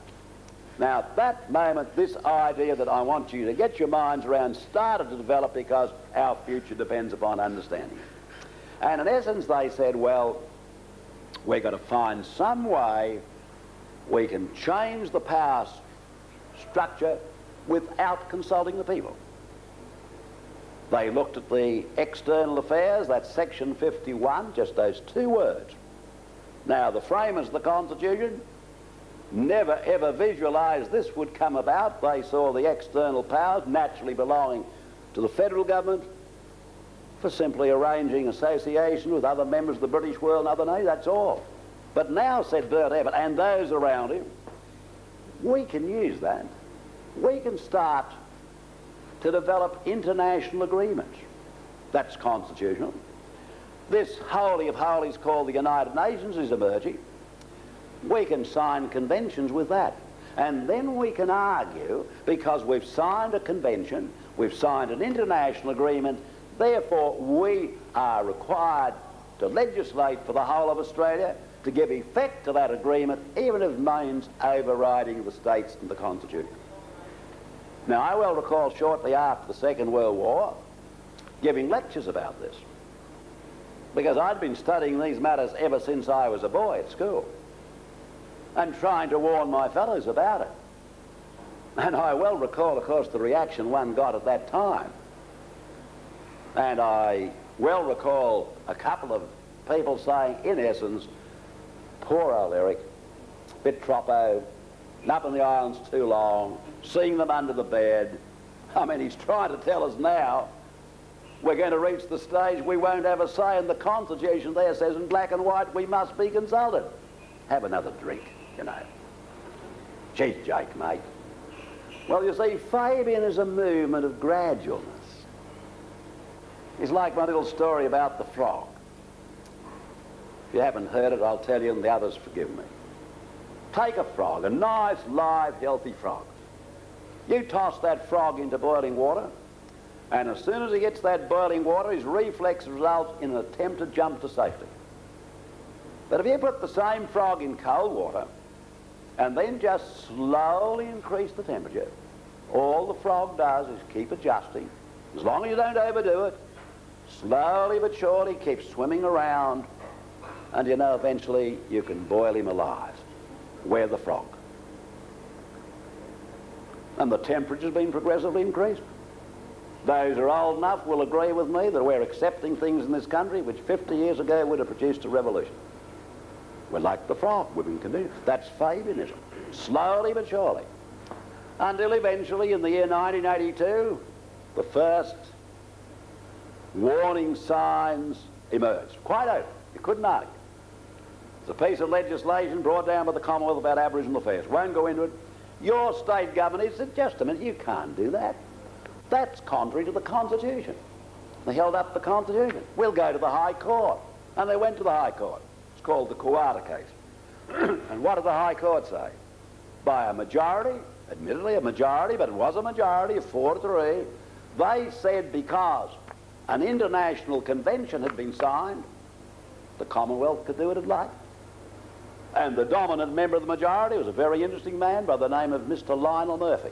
Now, at that moment, this idea that I want you to get your minds around started to develop because our future depends upon understanding. And in essence, they said, well, we've got to find some way we can change the power structure without consulting the people. They looked at the external affairs, that's section 51, just those two words. Now, the framers of the Constitution never ever visualised this would come about. They saw the external powers naturally belonging to the federal government for simply arranging association with other members of the British world and other nations, that's all. But now, said Bert Evatt, and those around him, we can use that. We can start to develop international agreements. That's constitutional. This holy of holies called the United Nations is emerging. We can sign conventions with that. And then we can argue, because we've signed a convention, we've signed an international agreement, therefore we are required to legislate for the whole of Australia to give effect to that agreement, even if it means overriding the states and the Constitution. Now, I well recall shortly after the Second World War giving lectures about this because I'd been studying these matters ever since I was a boy at school and trying to warn my fellows about it. And I well recall, of course, the reaction one got at that time. And I well recall a couple of people saying, in essence, poor old Eric, bit troppo, up in the islands too long, seeing them under the bed. I mean, he's trying to tell us now we're going to reach the stage we won't have a say, and the Constitution there says in black and white we must be consulted. Have another drink, you know. Geez, Jake, mate. Well, you see, Fabian is a movement of gradualness. It's like my little story about the frog. If you haven't heard it, I'll tell you, and the others forgive me. Take a frog, a nice, live, healthy frog. You toss that frog into boiling water, and as soon as he gets that boiling water, his reflex results in an attempt to jump to safety. But if you put the same frog in cold water, and then just slowly increase the temperature, all the frog does is keep adjusting. As long as you don't overdo it, slowly but surely keep swimming around, and you know eventually you can boil him alive. Where the frog and the temperature's been progressively increased. Those who are old enough will agree with me that we're accepting things in this country which 50 years ago would have produced a revolution. We're like the frog, we've been conditioned. That's Fabianism, slowly but surely. Until eventually, in the year 1982, the first warning signs emerged. Quite open. You couldn't argue. It's a piece of legislation brought down by the Commonwealth about Aboriginal affairs. Won't go into it. Your state government said, just a minute, you can't do that. That's contrary to the Constitution. They held up the Constitution. We'll go to the High Court. And they went to the High Court. It's called the Koowarta case. and what did the High Court say? By a majority, admittedly a majority, but it was a majority of four to three, they said because an international convention had been signed, the Commonwealth could do what it liked. And the dominant member of the majority was a very interesting man by the name of Mr. Lionel Murphy.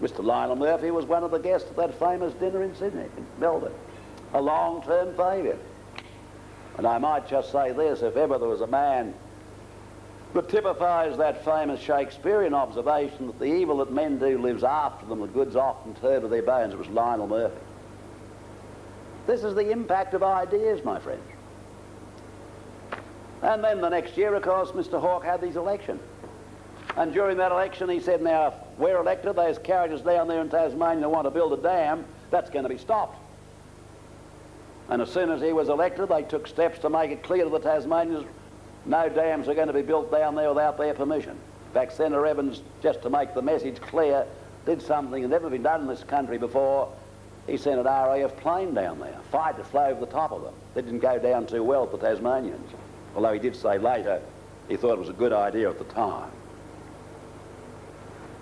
Mr. Lionel Murphy was one of the guests at that famous dinner in Sydney, in Melbourne, a long-term favourite. And I might just say this, if ever there was a man that typifies that famous Shakespearean observation that the evil that men do lives after them, the good's often turned to their bones, it was Lionel Murphy. This is the impact of ideas, my friends. And then the next year, of course, Mr Hawke had his election. And during that election, he said, now, if we're elected, those characters down there in Tasmania want to build a dam, that's going to be stopped. And as soon as he was elected, they took steps to make it clear to the Tasmanians no dams are going to be built down there without their permission. In fact, Senator Evans, just to make the message clear, did something that never been done in this country before. He sent an RAF plane down there, fired to fly over the top of them. They didn't go down too well for Tasmanians, although he did say later he thought it was a good idea at the time.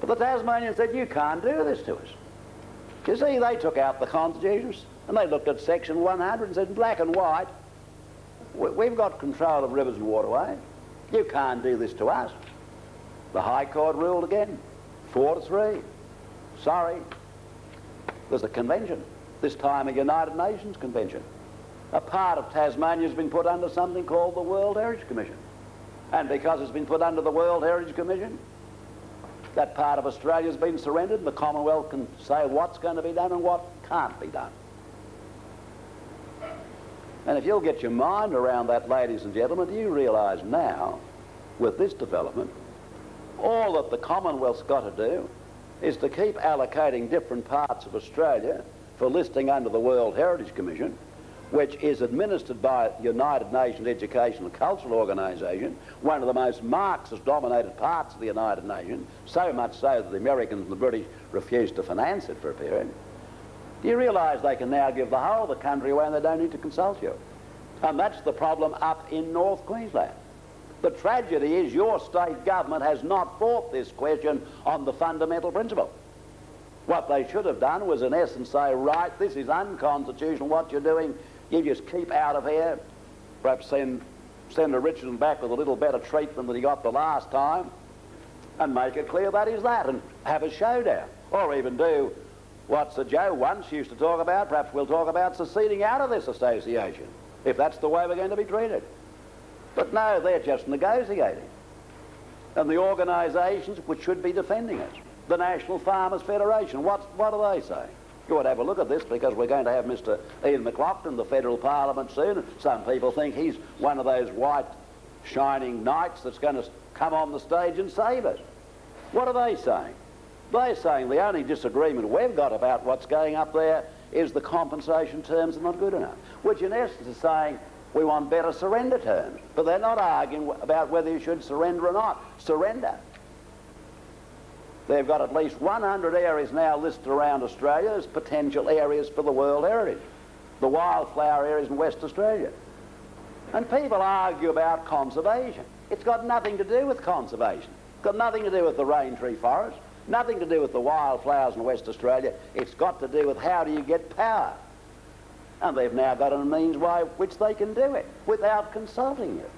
But the Tasmanians said, you can't do this to us. You see, they took out the constitutions and they looked at section 100 and said, black and white, we've got control of rivers and waterways. You can't do this to us. The High Court ruled again, four to three. Sorry. There's a convention, this time a United Nations convention. A part of Tasmania has been put under something called the World Heritage Commission. And because it's been put under the World Heritage Commission, that part of Australia has been surrendered. And the Commonwealth can say what's going to be done and what can't be done. And if you'll get your mind around that, ladies and gentlemen, you realise now, with this development, all that the Commonwealth's got to do is to keep allocating different parts of Australia for listing under the World Heritage Commission which is administered by United Nations Educational Cultural Organisation, one of the most Marxist-dominated parts of the United Nations, so much so that the Americans and the British refused to finance it for a period. Do you realise they can now give the whole of the country away and they don't need to consult you? And that's the problem up in North Queensland. The tragedy is your state government has not fought this question on the fundamental principle. What they should have done was in essence say, right, this is unconstitutional, what you're doing you just keep out of here. Perhaps send Senator Richardson back with a little better treatment than he got the last time and make it clear that is that and have a showdown. Or even do what Sir Joh once used to talk about. Perhaps we'll talk about seceding out of this association if that's the way we're going to be treated. But no, they're just negotiating. And the organisations which should be defending us, the National Farmers Federation, what, what do they say? You ought to have a look at this because we're going to have Mr Ian McLachlan, the federal parliament soon. Some people think he's one of those white shining knights that's going to come on the stage and save us. What are they saying? They're saying the only disagreement we've got about what's going up there is the compensation terms are not good enough, which in essence is saying we want better surrender terms. But they're not arguing about whether you should surrender or not. Surrender. They've got at least 100 areas now listed around Australia as potential areas for the World Heritage. The wildflower areas in West Australia. And people argue about conservation. It's got nothing to do with conservation. It's got nothing to do with the rain tree forest, nothing to do with the wildflowers in West Australia. It's got to do with how do you get power. And they've now got a means by which they can do it without consulting you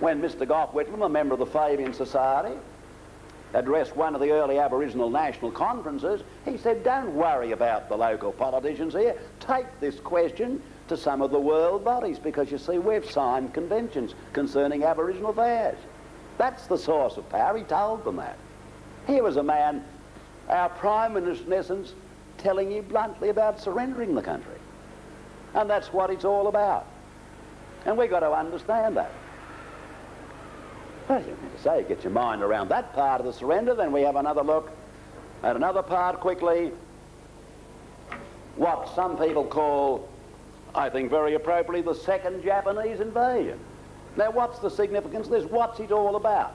when Mr Gough Whitlam, a member of the Fabian Society, addressed one of the early Aboriginal national conferences, he said, don't worry about the local politicians here. Take this question to some of the world bodies because, you see, we've signed conventions concerning Aboriginal affairs. That's the source of power. He told them that. Here was a man, our Prime Minister, in essence, telling you bluntly about surrendering the country. And that's what it's all about. And we've got to understand that. Well, you say, get your mind around that part of the surrender, then we have another look at another part quickly. What some people call, I think very appropriately, the second Japanese invasion. Now, what's the significance of this? What's it all about?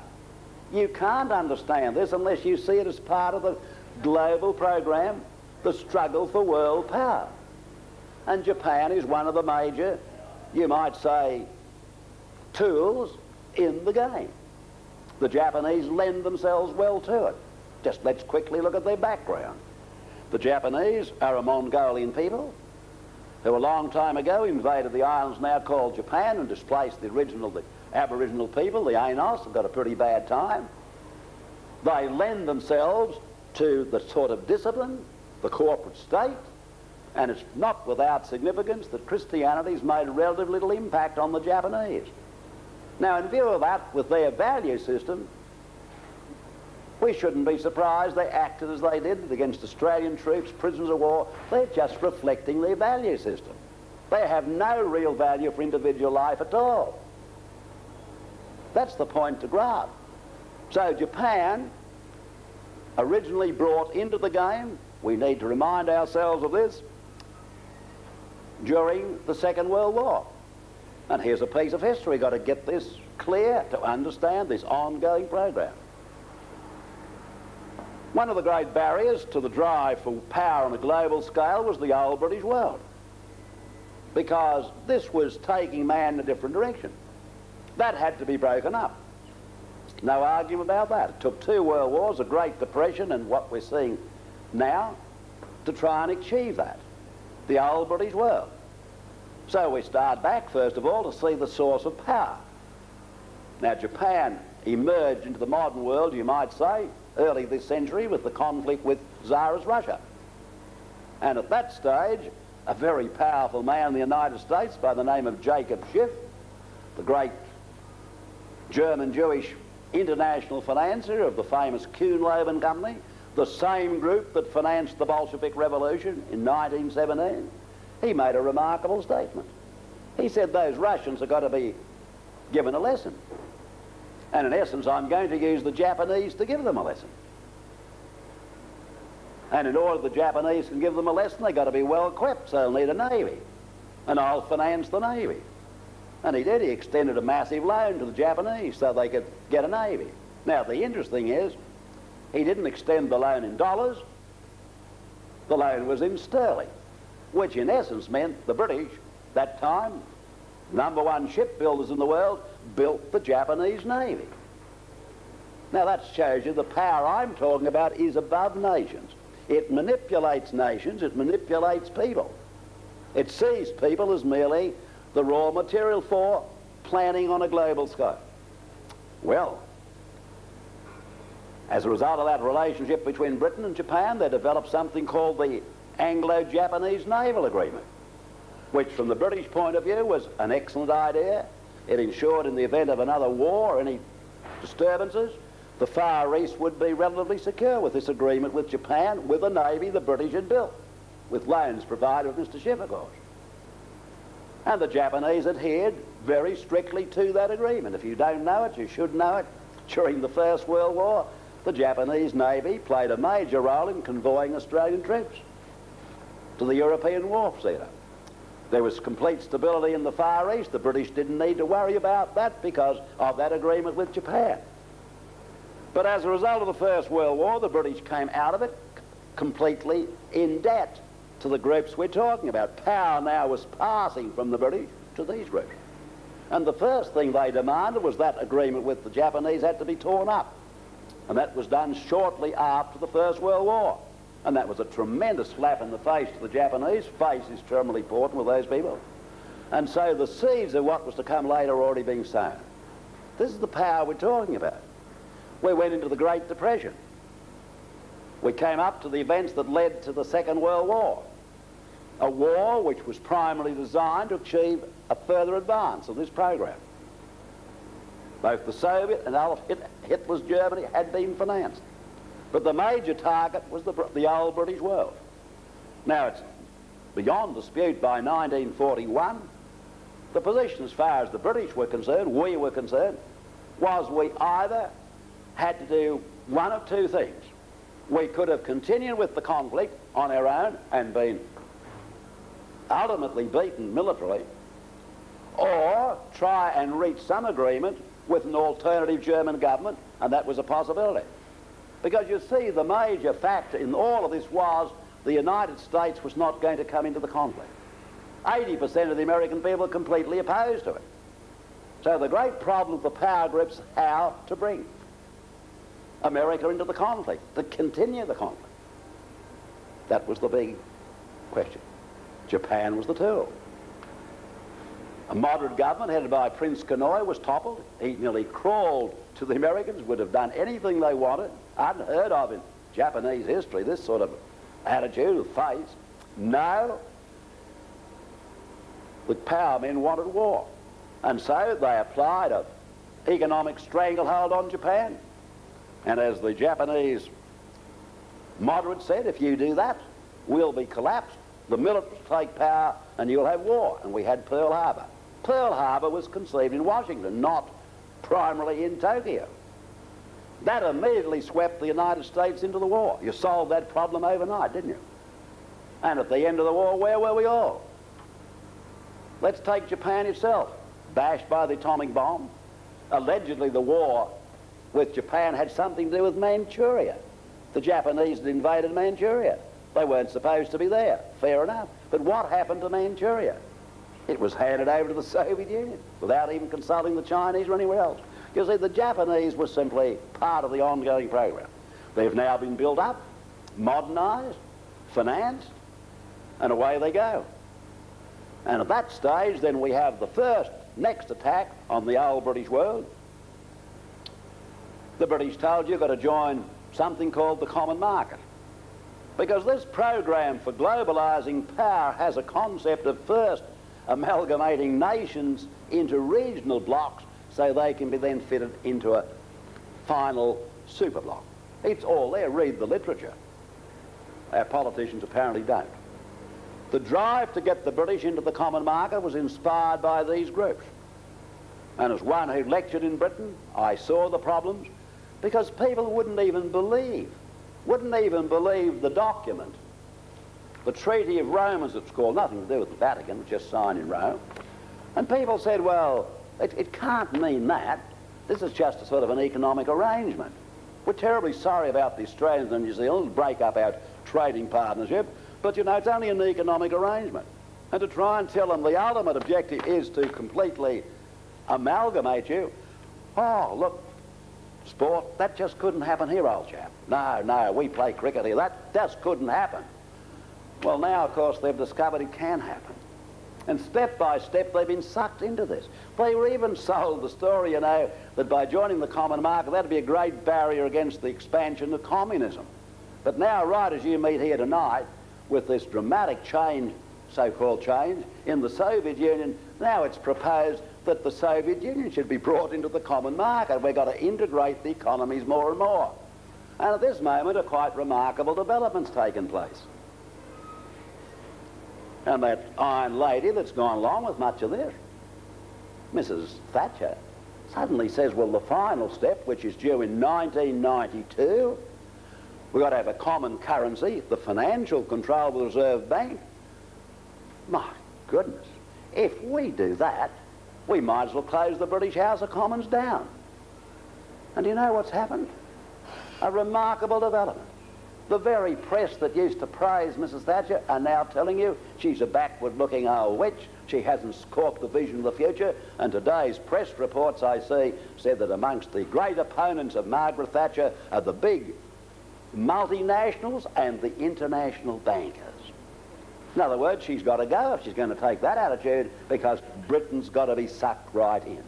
You can't understand this unless you see it as part of the global program, the struggle for world power. And Japan is one of the major, you might say, tools in the game. The Japanese lend themselves well to it. Just let's quickly look at their background. The Japanese are a Mongolian people who a long time ago invaded the islands now called Japan and displaced the original, the Aboriginal people, the Ainos, have got a pretty bad time. They lend themselves to the sort of discipline, the corporate state, And it's not without significance that Christianity's made relatively little impact on the Japanese. Now, in view of that, with their value system, we shouldn't be surprised they acted as they did against Australian troops, prisoners of war. They're just reflecting their value system. They have no real value for individual life at all. That's the point to grasp. So Japan originally brought into the game, we need to remind ourselves of this, during the Second World War. And here's a piece of history. We've got to get this clear to understand this ongoing program. One of the great barriers to the drive for power on a global scale was the old British world. Because this was taking man in a different direction. That had to be broken up. No argument about that. It took two world wars, a Great Depression, and what we're seeing now to try and achieve that. The old British world. So we start back, first of all, to see the source of power. Now, Japan emerged into the modern world, you might say, early this century with the conflict with Tsarist Russia. And at that stage, a very powerful man in the United States by the name of Jacob Schiff, the great German Jewish international financier of the famous Kuhn-Loeb and Company, the same group that financed the Bolshevik Revolution in 1917, he made a remarkable statement. He said those Russians have got to be given a lesson. And in essence, I'm going to use the Japanese to give them a lesson. And in order the Japanese can give them a lesson, they've got to be well equipped, so they'll need a navy. And I'll finance the navy. And he did. He extended a massive loan to the Japanese so they could get a navy. Now, the interesting is, he didn't extend the loan in dollars. The loan was in sterling, which in essence meant the British, that time, number one shipbuilders in the world, built the Japanese Navy. Now that shows you the power I'm talking about is above nations. It manipulates nations, it manipulates people. It sees people as merely the raw material for planning on a global scale. Well, as a result of that relationship between Britain and Japan, they developed something called the Anglo-Japanese Naval Agreement, which from the British point of view was an excellent idea. It ensured in the event of another war or any disturbances, the Far East would be relatively secure with this agreement with Japan, with a navy the British had built, with loans provided with Mr. Schiff, of course. And the Japanese adhered very strictly to that agreement. If you don't know it, you should know it. During the First World War, the Japanese Navy played a major role in convoying Australian troops to the European War Theatre. There was complete stability in the Far East. The British didn't need to worry about that because of that agreement with Japan. But as a result of the First World War, the British came out of it completely in debt to the groups we're talking about. Power now was passing from the British to these groups. And the first thing they demanded was that agreement with the Japanese had to be torn up. And that was done shortly after the First World War. And that was a tremendous slap in the face to the Japanese. Face is terminally important with those people. And so the seeds of what was to come later are already being sown. This is the power we're talking about. We went into the Great Depression. We came up to the events that led to the Second World War. A war which was primarily designed to achieve a further advance of this program. Both the Soviet and Hitler's Germany had been financed. But the major target was the, the old British world. Now, it's beyond dispute by 1941, the position as far as the British were concerned, we were concerned, was we either had to do one of two things. We could have continued with the conflict on our own and been ultimately beaten militarily, or try and reach some agreement with an alternative German government, and that was a possibility. Because you see, the major factor in all of this was the United States was not going to come into the conflict. 80% of the American people were completely opposed to it. So the great problem of the power groups, how to bring America into the conflict, to continue the conflict. That was the big question. Japan was the tool. A moderate government headed by Prince Konoye was toppled. He nearly crawled to the Americans, would have done anything they wanted. I hadn't heard of in Japanese history this sort of attitude of face. No. The power men wanted war. And so they applied an economic stranglehold on Japan. And as the Japanese moderates said, if you do that, we'll be collapsed. The militaries take power and you'll have war. And we had Pearl Harbor. Pearl Harbor was conceived in Washington, not primarily in Tokyo. That immediately swept the United States into the war. You solved that problem overnight, didn't you? And at the end of the war, where were we all? Let's take Japan itself, bashed by the atomic bomb. Allegedly, the war with Japan had something to do with Manchuria. The Japanese had invaded Manchuria. They weren't supposed to be there. Fair enough. But what happened to Manchuria? It was handed over to the Soviet Union without even consulting the Chinese or anywhere else. You see, the Japanese were simply part of the ongoing program. They've now been built up, modernised, financed, and away they go. And at that stage, then we have the first next attack on the old British world. The British told you you've got to join something called the common market. Because this program for globalising power has a concept of first amalgamating nations into regional blocks so they can be then fitted into a final super bloc. It's all there. Read the literature. Our politicians apparently don't. The drive to get the British into the common market was inspired by these groups. And as one who lectured in Britain, I saw the problems because people wouldn't even believe, wouldn't even believe the document. The Treaty of Rome, as it's called, nothing to do with the Vatican, just signed in Rome. And people said, well, it, it can't mean that. This is just a sort of an economic arrangement. We're terribly sorry about the Australians and New Zealand break up our trading partnership, but you know, it's only an economic arrangement. And to try and tell them the ultimate objective is to completely amalgamate you, oh, look, sport, that just couldn't happen here, old chap. No, no, we play cricket here. That just couldn't happen. Well, now, of course, they've discovered it can happen. And step by step, they've been sucked into this. They were even sold the story, you know, that by joining the common market, that'd be a great barrier against the expansion of communism. But now, right as you meet here tonight, with this dramatic change, so-called change, in the Soviet Union, now it's proposed that the Soviet Union should be brought into the common market. We've got to integrate the economies more and more. And at this moment, a quite remarkable development's taken place. And that iron lady that's gone along with much of this, Mrs. Thatcher, suddenly says, well, the final step, which is due in 1992, we've got to have a common currency, the financial control Reserve Bank. My goodness. If we do that, we might as well close the British House of Commons down. And do you know what's happened? A remarkable development. The very press that used to praise Mrs. Thatcher are now telling you she's a backward-looking old witch. She hasn't caught the vision of the future. And today's press reports I see said that amongst the great opponents of Margaret Thatcher are the big multinationals and the international bankers. In other words, she's got to go if she's going to take that attitude because Britain's got to be sucked right in.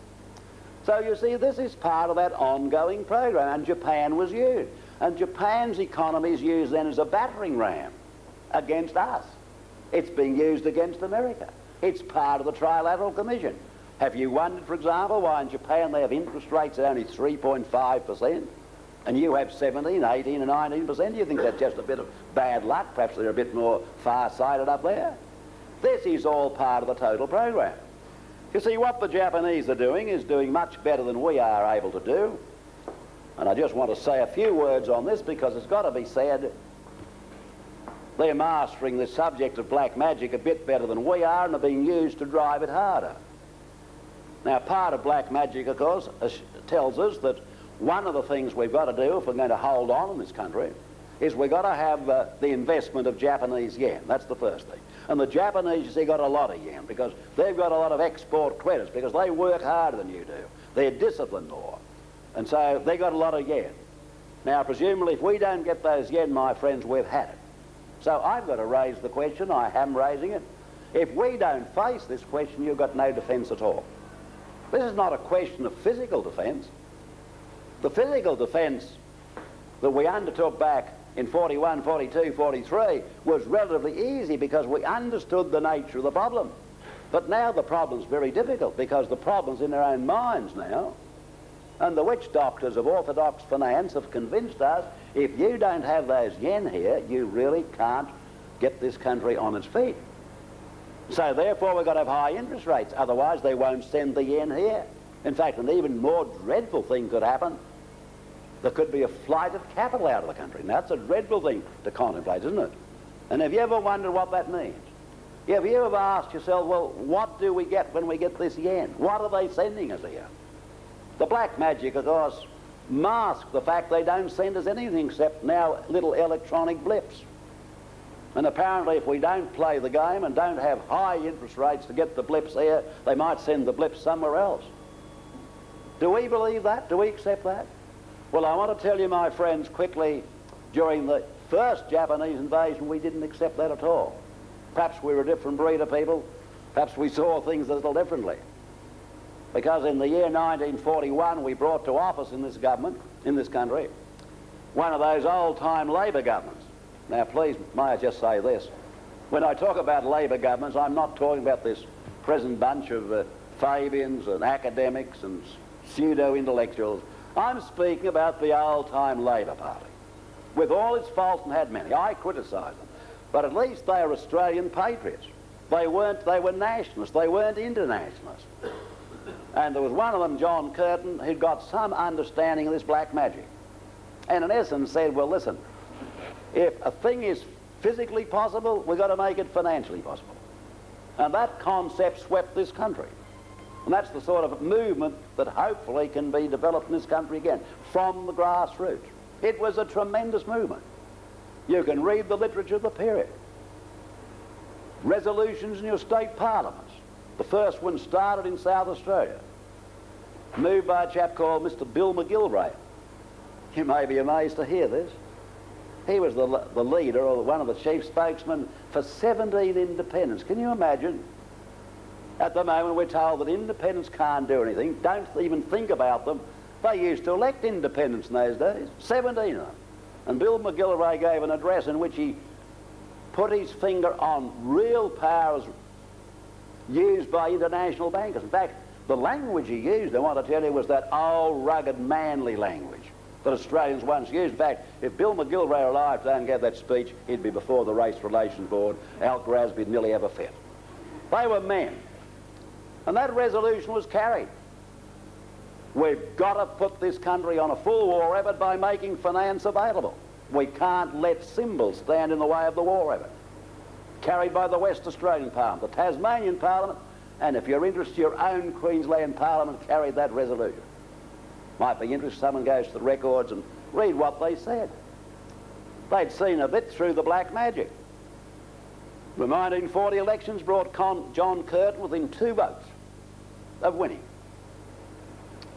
So you see, this is part of that ongoing program, and Japan was used. And Japan's economy is used then as a battering ram against us. It's being used against America. It's part of the Trilateral Commission. Have you wondered, for example, why in Japan they have interest rates at only 3.5% and you have 17, 18 and 19%? Do you think that's just a bit of bad luck? Perhaps they're a bit more far-sighted up there? This is all part of the total program. You see, what the Japanese are doing is doing much better than we are able to do. And I just want to say a few words on this because it's got to be said they're mastering the subject of black magic a bit better than we are and are being used to drive it harder. Now, part of black magic, of course, tells us that one of the things we've got to do if we're going to hold on in this country is we've got to have uh, the investment of Japanese yen. That's the first thing. And the Japanese, see, got a lot of yen because they've got a lot of export credits because they work harder than you do. They're disciplined more. And so they got a lot of yen. Now, presumably, if we don't get those yen, my friends, we've had it. So I've got to raise the question, I am raising it. If we don't face this question, you've got no defence at all. This is not a question of physical defence. The physical defence that we undertook back in 41, 42, 43 was relatively easy because we understood the nature of the problem. But now the problem's very difficult because the problem's in our own minds now. And the witch doctors of orthodox finance have convinced us if you don't have those yen here, you really can't get this country on its feet. So therefore we've got to have high interest rates, otherwise they won't send the yen here. In fact, an even more dreadful thing could happen. There could be a flight of capital out of the country. Now, that's a dreadful thing to contemplate, isn't it? And have you ever wondered what that means? Have you ever asked yourself, well, what do we get when we get this yen? What are they sending us here? The black magic, of course, masks the fact they don't send us anything except now little electronic blips. And apparently if we don't play the game and don't have high interest rates to get the blips here, they might send the blips somewhere else. Do we believe that? Do we accept that? Well, I want to tell you, my friends, quickly, during the first Japanese invasion, we didn't accept that at all. Perhaps we were a different breed of people. Perhaps we saw things a little differently. Because in the year 1941, we brought to office in this government, in this country, one of those old-time Labor governments. Now, please, may I just say this. When I talk about Labor governments, I'm not talking about this present bunch of uh, Fabians and academics and pseudo-intellectuals. I'm speaking about the old-time Labor Party. With all its faults and had many, I criticise them. But at least they are Australian patriots. They weren't, they were nationalists, they weren't internationalists. And there was one of them, John Curtin, who'd got some understanding of this black magic. And in essence said, well, listen, if a thing is physically possible, we've got to make it financially possible. And that concept swept this country. And that's the sort of movement that hopefully can be developed in this country again, from the grassroots. It was a tremendous movement. You can read the literature of the period. Resolutions in your state parliaments. The first one started in South Australia, moved by a chap called Mr. Bill McGilvray. You may be amazed to hear this. He was the, the leader or one of the chief spokesmen for 17 independents. Can you imagine? At the moment we're told that independents can't do anything, don't even think about them. They used to elect independents in those days, 17 of them. And Bill McGilvray gave an address in which he put his finger on real powers used by international bankers. In fact, the language he used, I want to tell you, was that old, rugged, manly language that Australians once used. In fact, if Bill McGilvray were alive today and gave that speech, he'd be before the Race Relations Board. Al Grassby'd nearly ever fit. They were men. And that resolution was carried. We've got to put this country on a full war effort by making finance available. We can't let symbols stand in the way of the war effort carried by the West Australian Parliament, the Tasmanian Parliament, and if you're interested, your own Queensland Parliament carried that resolution. Might be interested, someone goes to the records and read what they said. They'd seen a bit through the black magic. The 1940 elections brought Con John Curtin within two votes of winning.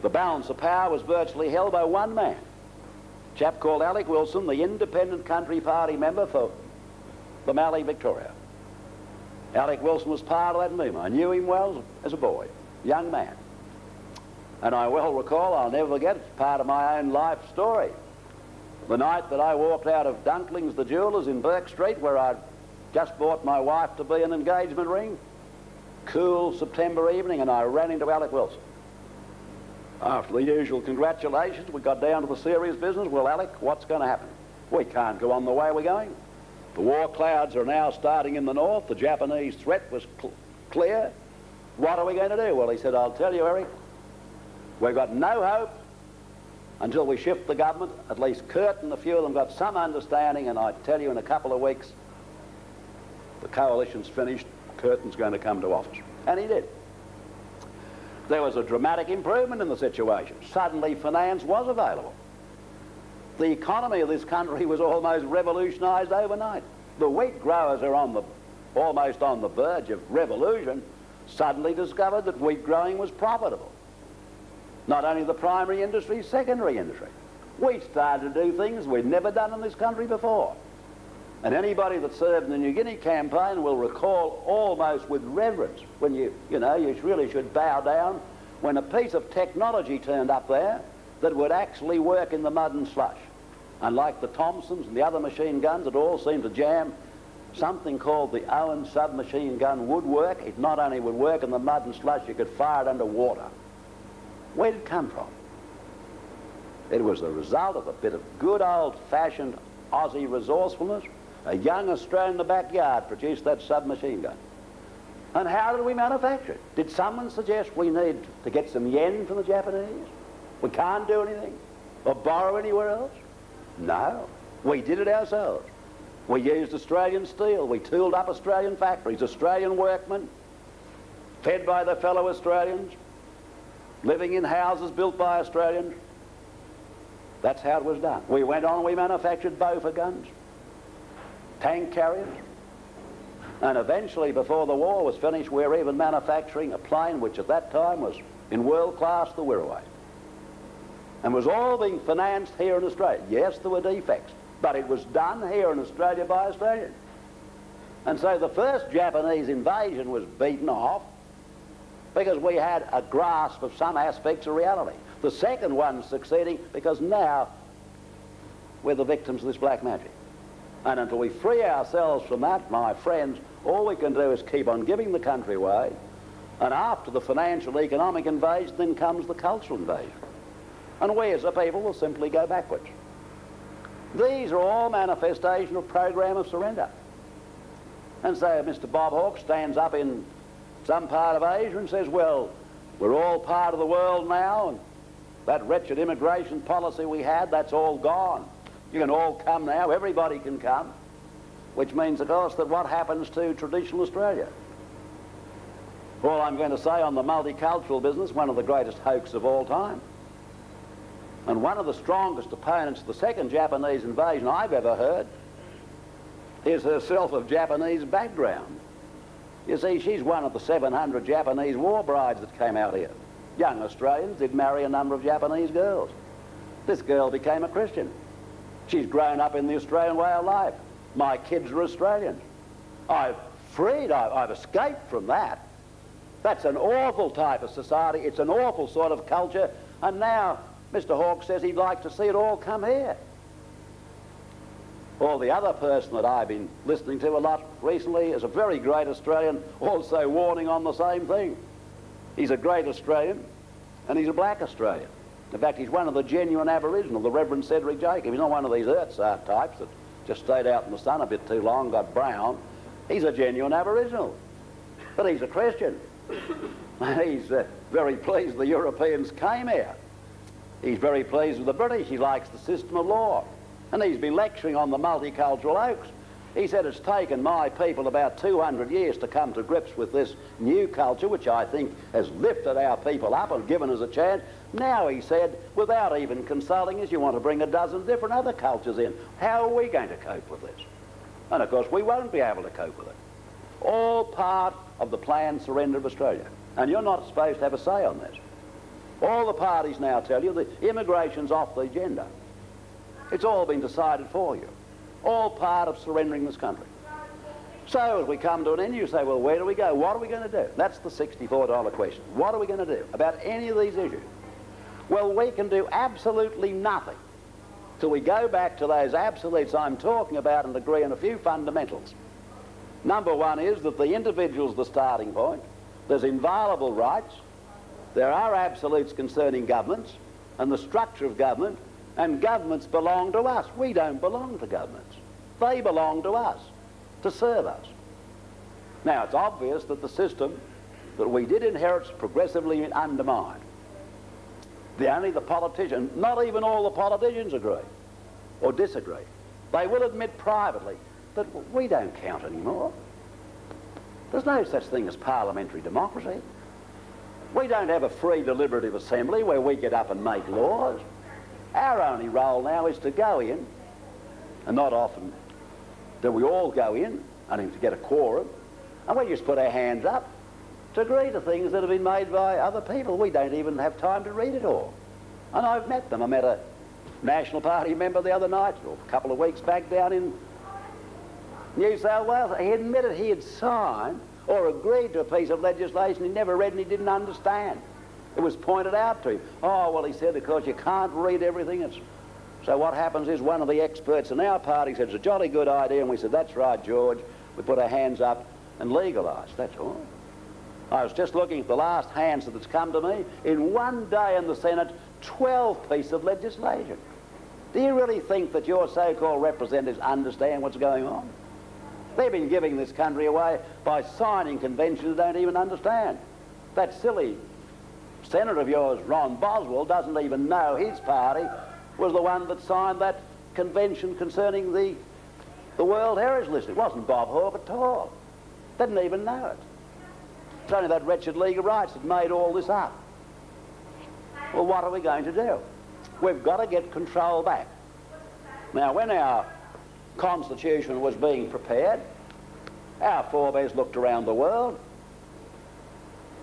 The balance of power was virtually held by one man, a chap called Alec Wilson, the Independent Country Party member for the Mallee, Victoria. Alec Wilson was part of that movement. I knew him well as a boy, young man. And I well recall, I'll never forget, it's part of my own life story. The night that I walked out of Dunklings the Jewellers in Bourke Street, where I'd just bought my wife to be an engagement ring, cool September evening, and I ran into Alec Wilson. After the usual congratulations, we got down to the serious business. Well, Alec, what's going to happen? We can't go on the way we're going. The war clouds are now starting in the north. The Japanese threat was cl clear. What are we going to do? Well, he said, I'll tell you, Eric, we've got no hope until we shift the government. At least Curtin a few of them got some understanding, and I tell you, in a couple of weeks, the coalition's finished. Curtin's going to come to office. And he did. There was a dramatic improvement in the situation. Suddenly finance was available the economy of this country was almost revolutionised overnight. The wheat growers are on the, almost on the verge of revolution, suddenly discovered that wheat growing was profitable. Not only the primary industry, secondary industry. We started to do things we'd never done in this country before. And anybody that served in the New Guinea campaign will recall almost with reverence when you, you know, you really should bow down when a piece of technology turned up there that would actually work in the mud and slush. And like the Thompsons and the other machine guns, it all seemed to jam something called the Owen submachine gun would work. It not only would work in the mud and slush, you could fire it under water. Where did it come from? It was the result of a bit of good old-fashioned Aussie resourcefulness. A young Australian in the backyard produced that submachine gun. And how did we manufacture it? Did someone suggest we need to get some yen from the Japanese? We can't do anything? Or borrow anywhere else? No. We did it ourselves. We used Australian steel. We tooled up Australian factories, Australian workmen, fed by their fellow Australians, living in houses built by Australians. That's how it was done. We went on, we manufactured Bofors guns, tank carriers, and eventually, before the war was finished, we were even manufacturing a plane which at that time was in world class, the Wirraway. And was all being financed here in Australia. Yes, there were defects, but it was done here in Australia by Australians. And so the first Japanese invasion was beaten off because we had a grasp of some aspects of reality. The second one succeeding because now we're the victims of this black magic. And until we free ourselves from that, my friends, all we can do is keep on giving the country away. And after the financial economic invasion, then comes the cultural invasion. And we as a people will simply go backwards. These are all manifestations of program of surrender. And so Mr. Bob Hawke stands up in some part of Asia and says, well, we're all part of the world now, and that wretched immigration policy we had, that's all gone. You can all come now, everybody can come, which means, of course, that what happens to traditional Australia? All I'm going to say on the multicultural business, one of the greatest hoaxes of all time. And one of the strongest opponents of the second Japanese invasion I've ever heard is herself of Japanese background. You see, she's one of the 700 Japanese war brides that came out here. Young Australians did marry a number of Japanese girls. This girl became a Christian. She's grown up in the Australian way of life. My kids are Australians. I've freed, I've, I've escaped from that. That's an awful type of society. It's an awful sort of culture. And now Mr. Hawke says he'd like to see it all come here. Or the other person that I've been listening to a lot recently is a very great Australian, also warning on the same thing. He's a great Australian, and he's a black Australian. In fact, he's one of the genuine Aboriginal, the Reverend Cedric Jacobs. He's not one of these Earthsar types that just stayed out in the sun a bit too long, got brown. He's a genuine Aboriginal. But he's a Christian. And he's uh, very pleased the Europeans came here. He's very pleased with the British. He likes the system of law. And he's been lecturing on the multicultural oaks. He said it's taken my people about 200 years to come to grips with this new culture, which I think has lifted our people up and given us a chance. Now, he said, without even consulting us, you want to bring a dozen different other cultures in. How are we going to cope with this? And of course, we won't be able to cope with it. All part of the planned surrender of Australia. And you're not supposed to have a say on this. All the parties now tell you that immigration's off the agenda. It's all been decided for you all part of surrendering this country. So as we come to an end, you say, well, where do we go? What are we going to do? That's the $64 question. What are we going to do about any of these issues? Well, we can do absolutely nothing till we go back to those absolutes I'm talking about and agree on a few fundamentals. Number one is that the individual's the starting point. There's inviolable rights. There are absolutes concerning governments and the structure of government and governments belong to us. We don't belong to governments. They belong to us, to serve us. Now, it's obvious that the system that we did inherit is progressively undermined. The only the politicians, not even all the politicians agree or disagree. They will admit privately that we don't count anymore. There's no such thing as parliamentary democracy. We don't have a free deliberative assembly where we get up and make laws. Our only role now is to go in, and not often do we all go in, only to get a quorum, and we just put our hands up to agree to things that have been made by other people. We don't even have time to read it all. And I've met them. I met a National Party member the other night, or a couple of weeks back down in New South Wales. He admitted he had signed or agreed to a piece of legislation he never read and he didn't understand. It was pointed out to him. Oh, well, he said, because you can't read everything, it's So what happens is one of the experts in our party said, it's a jolly good idea, and we said, that's right, George. We put our hands up and legalise, that's all. I was just looking at the last hands that's come to me. In one day in the Senate, 12 pieces of legislation. Do you really think that your so-called representatives understand what's going on? They've been giving this country away by signing conventions they don't even understand. That silly senator of yours, Ron Boswell, doesn't even know his party was the one that signed that convention concerning the, the World Heritage List. It wasn't Bob Hawke at all. Didn't even know it. It's only that wretched League of Rights that made all this up. Well, what are we going to do? We've got to get control back. Now, when our Constitution was being prepared, our forebears looked around the world,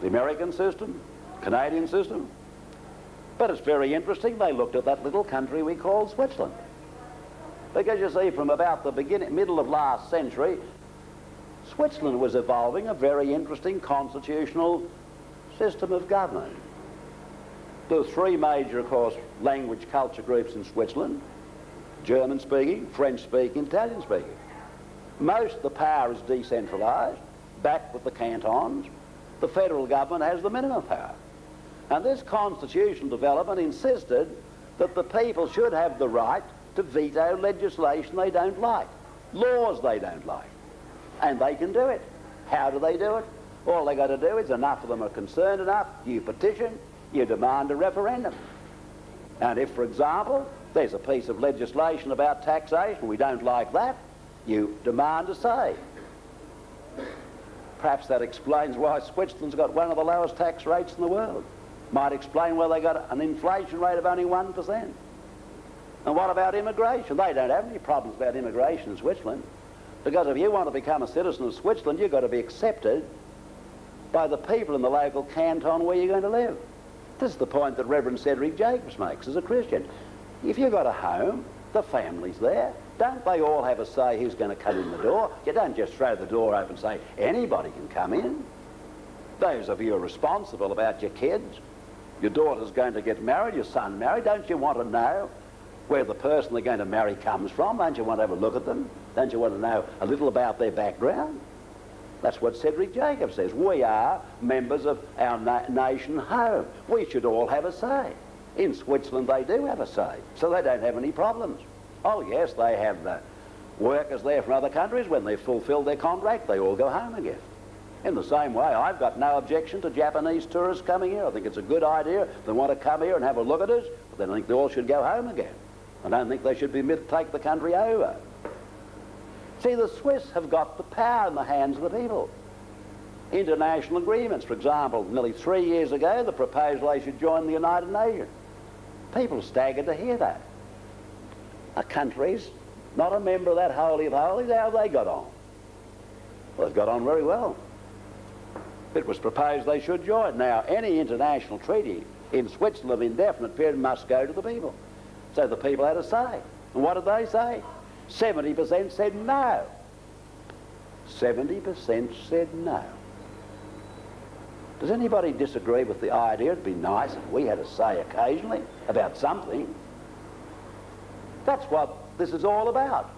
the American system, Canadian system, but it's very interesting, they looked at that little country we call Switzerland. Because you see, from about the beginning, middle of last century, Switzerland was evolving a very interesting constitutional system of government. There were three major, of course, language culture groups in Switzerland. German speaking, French speaking, Italian speaking. Most of the power is decentralised, back with the cantons. The federal government has the minimum power. And this constitutional development insisted that the people should have the right to veto legislation they don't like, laws they don't like. And they can do it. How do they do it? All they got to do is enough of them are concerned enough, you petition, you demand a referendum. And if, for example, there's a piece of legislation about taxation, we don't like that, you demand a say. Perhaps that explains why Switzerland's got one of the lowest tax rates in the world. Might explain why they got an inflation rate of only 1%. And what about immigration? They don't have any problems about immigration in Switzerland. Because if you want to become a citizen of Switzerland, you've got to be accepted by the people in the local canton where you're going to live. This is the point that Reverend Cedric Jacobs makes as a Christian. If you've got a home, the family's there. Don't they all have a say who's going to come in the door? You don't just throw the door open and say anybody can come in. Those of you are responsible about your kids, your daughter's going to get married, your son married, don't you want to know where the person they're going to marry comes from? Don't you want to have a look at them? Don't you want to know a little about their background? That's what Cedric Jacobs says. We are members of our na nation home. We should all have a say. In Switzerland, they do have a say, so they don't have any problems. Oh, yes, they have the workers there from other countries. When they've fulfilled their contract, they all go home again. In the same way, I've got no objection to Japanese tourists coming here. I think it's a good idea. They want to come here and have a look at us, but then I think they all should go home again. I don't think they should be to take the country over. See, the Swiss have got the power in the hands of the people. International agreements, for example, nearly three years ago, the proposal they should join the United Nations. People staggered to hear that. A country's not a member of that Holy of Holies, how have they got on? Well, they've got on very well. It was proposed they should join. Now, any international treaty in Switzerland of indefinite period must go to the people. So the people had a say. And what did they say? 70% said no. 70% said no. Does anybody disagree with the idea it'd be nice if we had a say occasionally about something? That's what this is all about.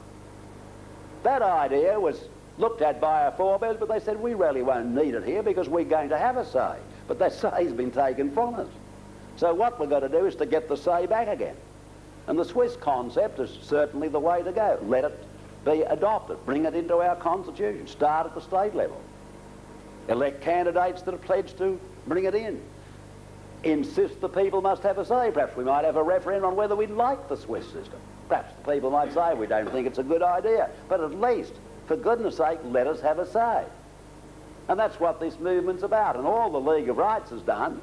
That idea was looked at by our forebears, but they said we really won't need it here because we're going to have a say. But that say's been taken from us. So what we've got to do is to get the say back again. And the Swiss concept is certainly the way to go. Let it be adopted. Bring it into our constitution. Start at the state level. Elect candidates that are pledged to bring it in. Insist the people must have a say. Perhaps we might have a referendum on whether we like the Swiss system. Perhaps the people might say we don't think it's a good idea. But at least, for goodness sake, let us have a say. And that's what this movement's about. And all the League of Rights has done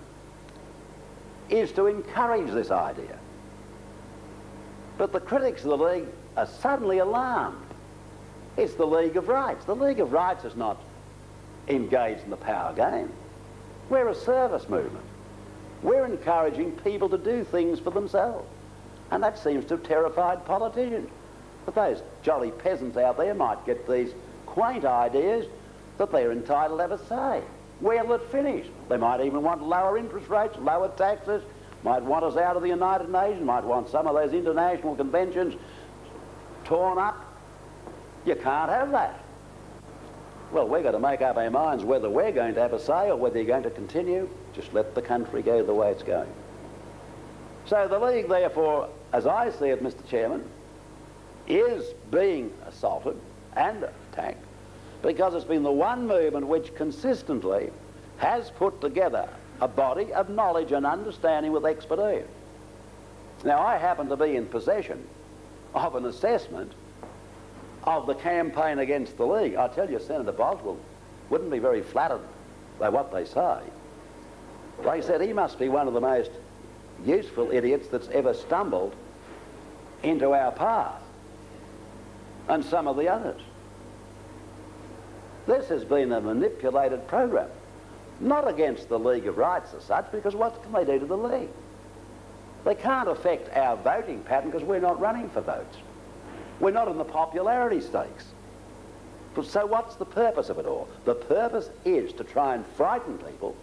is to encourage this idea. But the critics of the League are suddenly alarmed. It's the League of Rights. The League of Rights is not engaged in the power game. We're a service movement. We're encouraging people to do things for themselves. And that seems to have terrified politicians. But those jolly peasants out there might get these quaint ideas that they're entitled to have a say. Where will it finish? They might even want lower interest rates, lower taxes, might want us out of the United Nations, might want some of those international conventions torn up. You can't have that. Well, we've got to make up our minds whether we're going to have a say or whether you're going to continue. Just let the country go the way it's going. So the League, therefore, as I see it, Mr Chairman, is being assaulted and attacked because it's been the one movement which consistently has put together a body of knowledge and understanding with expertise. Now, I happen to be in possession of an assessment of the campaign against the League. I tell you, Senator Boswell wouldn't be very flattered by what they say. They said he must be one of the most useful idiots that's ever stumbled into our path, and some of the others. This has been a manipulated program, not against the League of Rights as such, because what can they do to the League? They can't affect our voting pattern because we're not running for votes. We're not in the popularity stakes. So what's the purpose of it all? The purpose is to try and frighten people,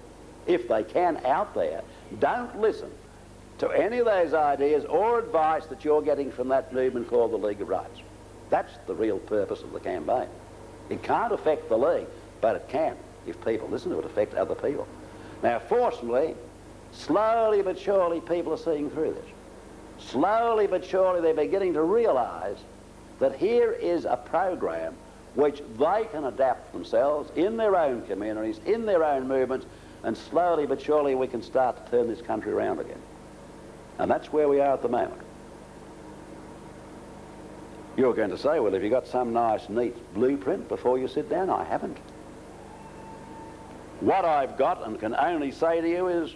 if they can, out there. Don't listen to any of those ideas or advice that you're getting from that movement called the League of Rights. That's the real purpose of the campaign. It can't affect the League, but it can, if people listen to it, affect other people. Now, fortunately, slowly but surely people are seeing through this. Slowly but surely they're beginning to realise that here is a program which they can adapt themselves in their own communities, in their own movements, and slowly but surely we can start to turn this country around again. And that's where we are at the moment. You're going to say, well, have you got some nice, neat blueprint before you sit down? I haven't. What I've got and can only say to you is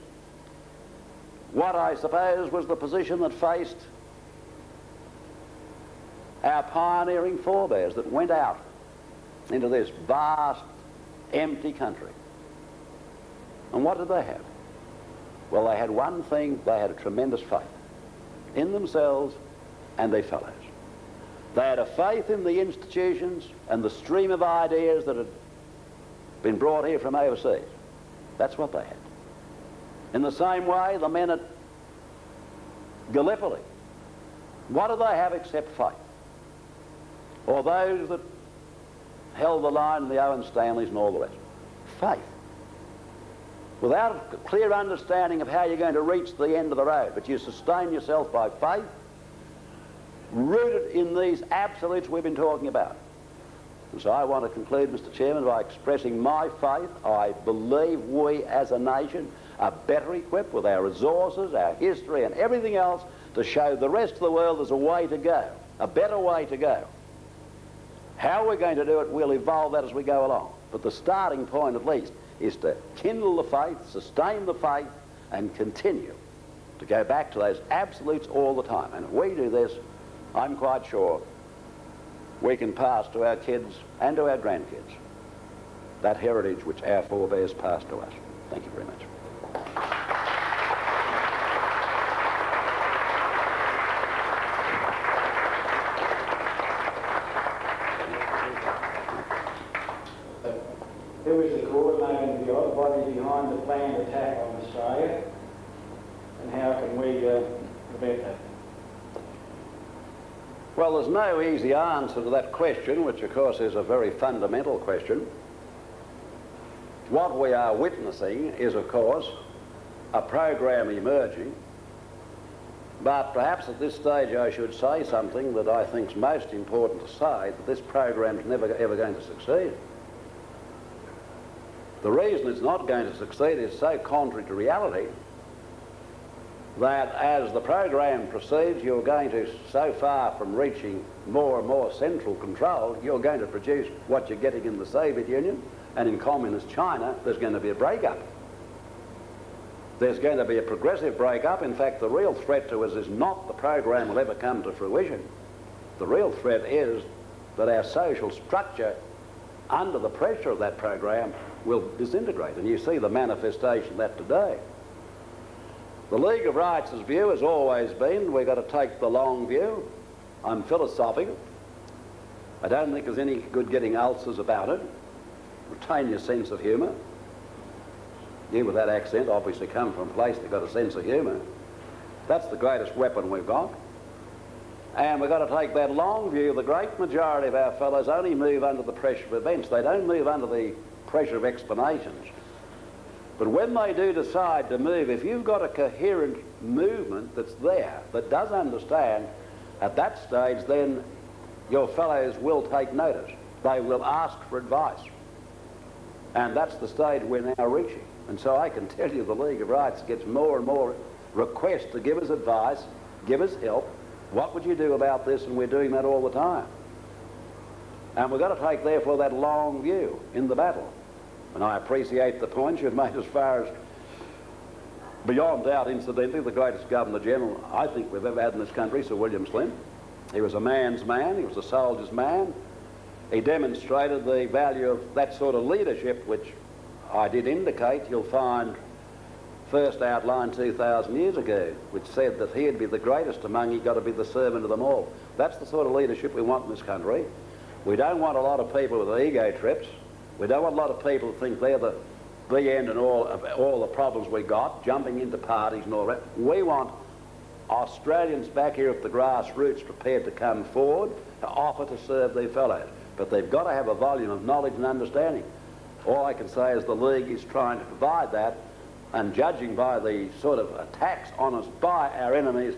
what I suppose was the position that faced our pioneering forebears that went out into this vast, empty country. And what did they have? Well, they had one thing, they had a tremendous faith in themselves and their fellows. They had a faith in the institutions and the stream of ideas that had been brought here from overseas. That's what they had. In the same way, the men at Gallipoli, what do they have except faith? Or those that held the line, the Owen Stanleys and all the rest. Faith. Without a clear understanding of how you're going to reach the end of the road, but you sustain yourself by faith, rooted in these absolutes we've been talking about. And so I want to conclude, Mr Chairman, by expressing my faith. I believe we as a nation are better equipped with our resources, our history and everything else to show the rest of the world there's a way to go, a better way to go. How we're going to do it, we'll evolve that as we go along. But the starting point, at least, is to kindle the faith, sustain the faith, and continue to go back to those absolutes all the time. And if we do this, I'm quite sure we can pass to our kids and to our grandkids that heritage which our forebears passed to us. Thank you very much. There's no easy answer to that question, which of course is a very fundamental question. What we are witnessing is, of course, a program emerging, but perhaps at this stage I should say something that I think is most important to say, that this program is never ever going to succeed. The reason it's not going to succeed is so contrary to reality that as the program proceeds, you're going to, so far from reaching more and more central control, you're going to produce what you're getting in the Soviet Union and in communist China, there's going to be a breakup. There's going to be a progressive breakup. In fact, the real threat to us is not the program will ever come to fruition. The real threat is that our social structure, under the pressure of that program, will disintegrate. And you see the manifestation of that today. The League of Rights' view has always been we've got to take the long view. I'm philosophical. I don't think there's any good getting ulcers about it. Retain your sense of humour. You with that accent obviously come from a place that got a sense of humour. That's the greatest weapon we've got. And we've got to take that long view. The great majority of our fellows only move under the pressure of events. They don't move under the pressure of explanations. But when they do decide to move, if you've got a coherent movement that's there, that does understand, at that stage then your fellows will take notice. They will ask for advice. And that's the stage we're now reaching. And so I can tell you the League of Rights gets more and more requests to give us advice, give us help. What would you do about this? And we're doing that all the time. And we've got to take, therefore, that long view in the battle. And I appreciate the points you've made as far as, beyond doubt, incidentally, the greatest Governor General I think we've ever had in this country, Sir William Slim. He was a man's man, he was a soldier's man. He demonstrated the value of that sort of leadership, which I did indicate you'll find first outlined 2,000 years ago, which said that he'd be the greatest among you, got to be the servant of them all. That's the sort of leadership we want in this country. We don't want a lot of people with ego trips. We don't want a lot of people to think they're the, the end and all of all the problems we got, jumping into parties and all that. We want Australians back here at the grassroots prepared to come forward to offer to serve their fellows. But they've got to have a volume of knowledge and understanding. All I can say is the League is trying to provide that, and judging by the sort of attacks on us by our enemies,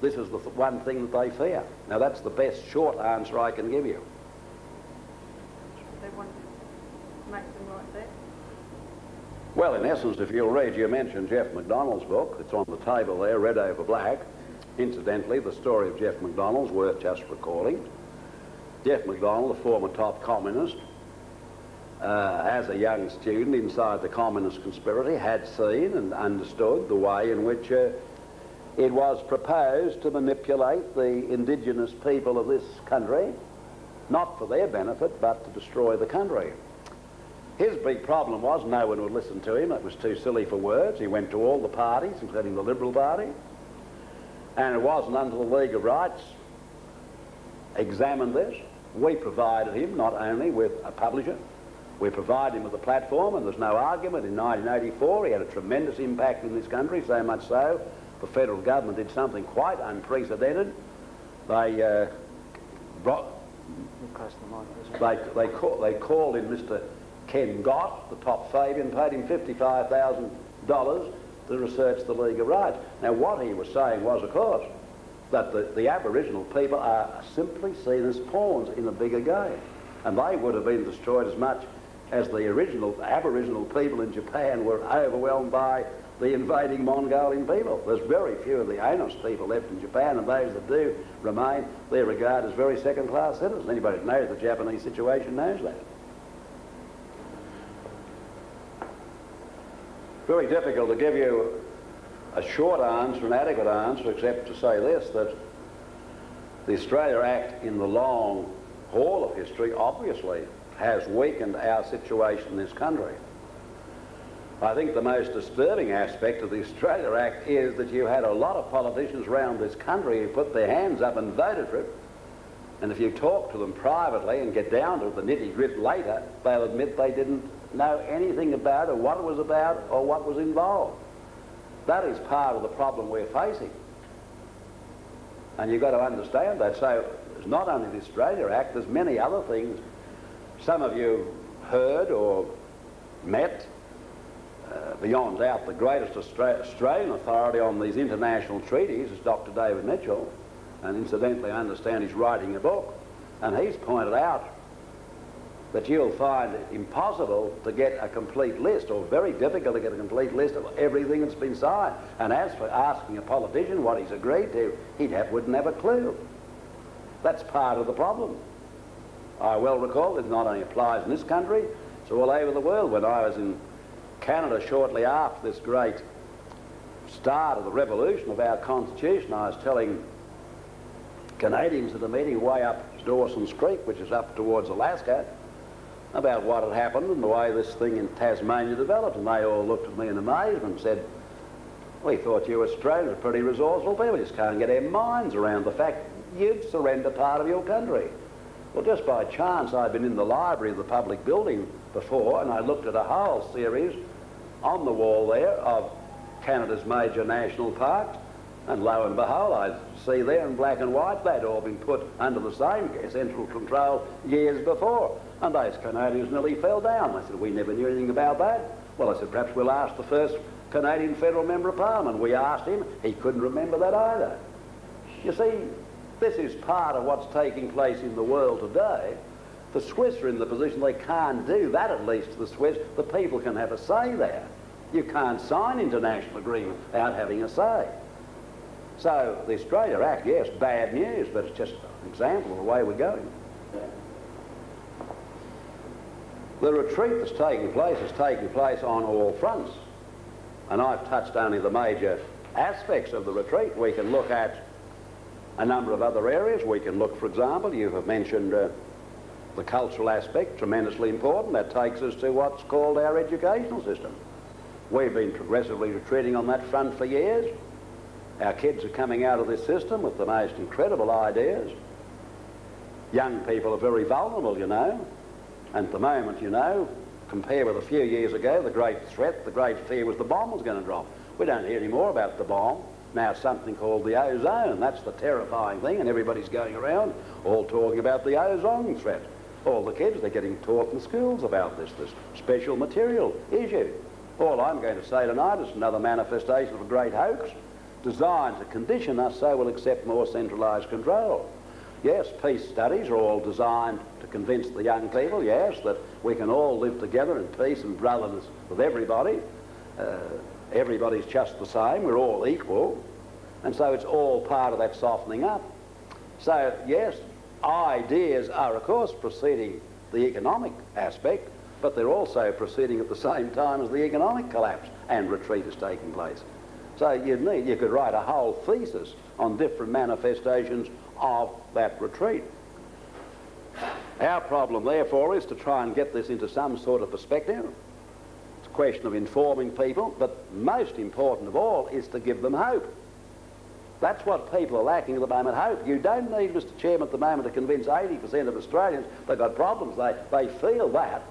this is the th one thing that they fear. Now that's the best short answer I can give you. Well, in essence, if you'll read, you mentioned Jeff MacDonald's book. It's on the table there, red over black. Incidentally, the story of Jeff MacDonald's worth just recalling. Jeff MacDonald, the former top communist, uh, as a young student inside the communist conspiracy, had seen and understood the way in which uh, it was proposed to manipulate the indigenous people of this country, not for their benefit, but to destroy the country. His big problem was no one would listen to him. It was too silly for words. He went to all the parties, including the Liberal Party. And it wasn't until the League of Rights examined this. We provided him not only with a publisher, we provided him with a platform, and there's no argument. In 1984, he had a tremendous impact in this country, so much so the federal government did something quite unprecedented. They uh, brought, they, they, call, they called in Mr. Ken Gott, the top Fabian, paid him $55,000 to research the League of Rights. Now, what he was saying was, of course, that the, the Aboriginal people are simply seen as pawns in a bigger game. And they would have been destroyed as much as the original Aboriginal people in Japan were overwhelmed by the invading Mongolian people. There's very few of the Ainos people left in Japan, and those that do remain, they're regarded as very second-class citizens. Anybody that knows the Japanese situation knows that. Very difficult to give you a short answer, an adequate answer, except to say this, that the Australia Act in the long haul of history obviously has weakened our situation in this country. I think the most disturbing aspect of the Australia Act is that you had a lot of politicians around this country who put their hands up and voted for it. And if you talk to them privately and get down to the nitty-gritty later, they'll admit they didn't know anything about or what it was about or what was involved. That is part of the problem we're facing. And you've got to understand that. So it's not only the Australia Act, there's many other things some of you heard or met. Uh, beyond doubt, the greatest Austra Australian authority on these international treaties is Dr. David Mitchell. And incidentally, I understand he's writing a book. And he's pointed out that you'll find impossible to get a complete list, or very difficult to get a complete list of everything that's been signed. And as for asking a politician what he's agreed to, he wouldn't have a clue. That's part of the problem. I well recall it not only applies in this country, it's all over the world. When I was in Canada shortly after this great start of the revolution of our constitution, I was telling Canadians at a meeting way up Dawson's Creek, which is up towards Alaska, about what had happened and the way this thing in Tasmania developed. And they all looked at me in amazement and said, we thought you Australians were pretty resourceful people. We just can't get our minds around the fact you'd surrender part of your country. Well, just by chance, I'd been in the library of the public building before and I looked at a whole series on the wall there of Canada's major national parks And lo and behold, I see there in black and white they'd all been put under the same central control years before. And those Canadians nearly fell down. I said, we never knew anything about that. Well, I said, perhaps we'll ask the first Canadian federal member of parliament. We asked him. He couldn't remember that either. You see, this is part of what's taking place in the world today. The Swiss are in the position they can't do that, at least the Swiss. The people can have a say there. You can't sign international agreement without having a say. So the Australia Act, yes, bad news, but it's just an example of the way we're going. The retreat that's taking place is taking place on all fronts. And I've touched only the major aspects of the retreat. We can look at a number of other areas. We can look, for example, you have mentioned uh, the cultural aspect, tremendously important. That takes us to what's called our educational system. We've been progressively retreating on that front for years. Our kids are coming out of this system with the most incredible ideas. Young people are very vulnerable, you know. And at the moment, you know, compare with a few years ago, the great threat, the great fear was the bomb was going to drop. We don't hear any more about the bomb. Now something called the ozone. That's the terrifying thing, and everybody's going around all talking about the ozone threat. All the kids, they're getting taught in schools about this, this special material issue. All I'm going to say tonight is another manifestation of a great hoax designed to condition us so we'll accept more centralised control. Yes, peace studies are all designed to convince the young people, yes, that we can all live together in peace and brotherliness with everybody. Uh, everybody's just the same, we're all equal. And so it's all part of that softening up. So, yes, ideas are, of course, preceding the economic aspect, but they're also proceeding at the same time as the economic collapse and retreat is taking place. So you need, you could write a whole thesis on different manifestations of that retreat. Our problem, therefore, is to try and get this into some sort of perspective. It's a question of informing people, but most important of all is to give them hope. That's what people are lacking at the moment, hope. You don't need, Mr Chairman, at the moment to convince 80% of Australians they've got problems. They, they feel that.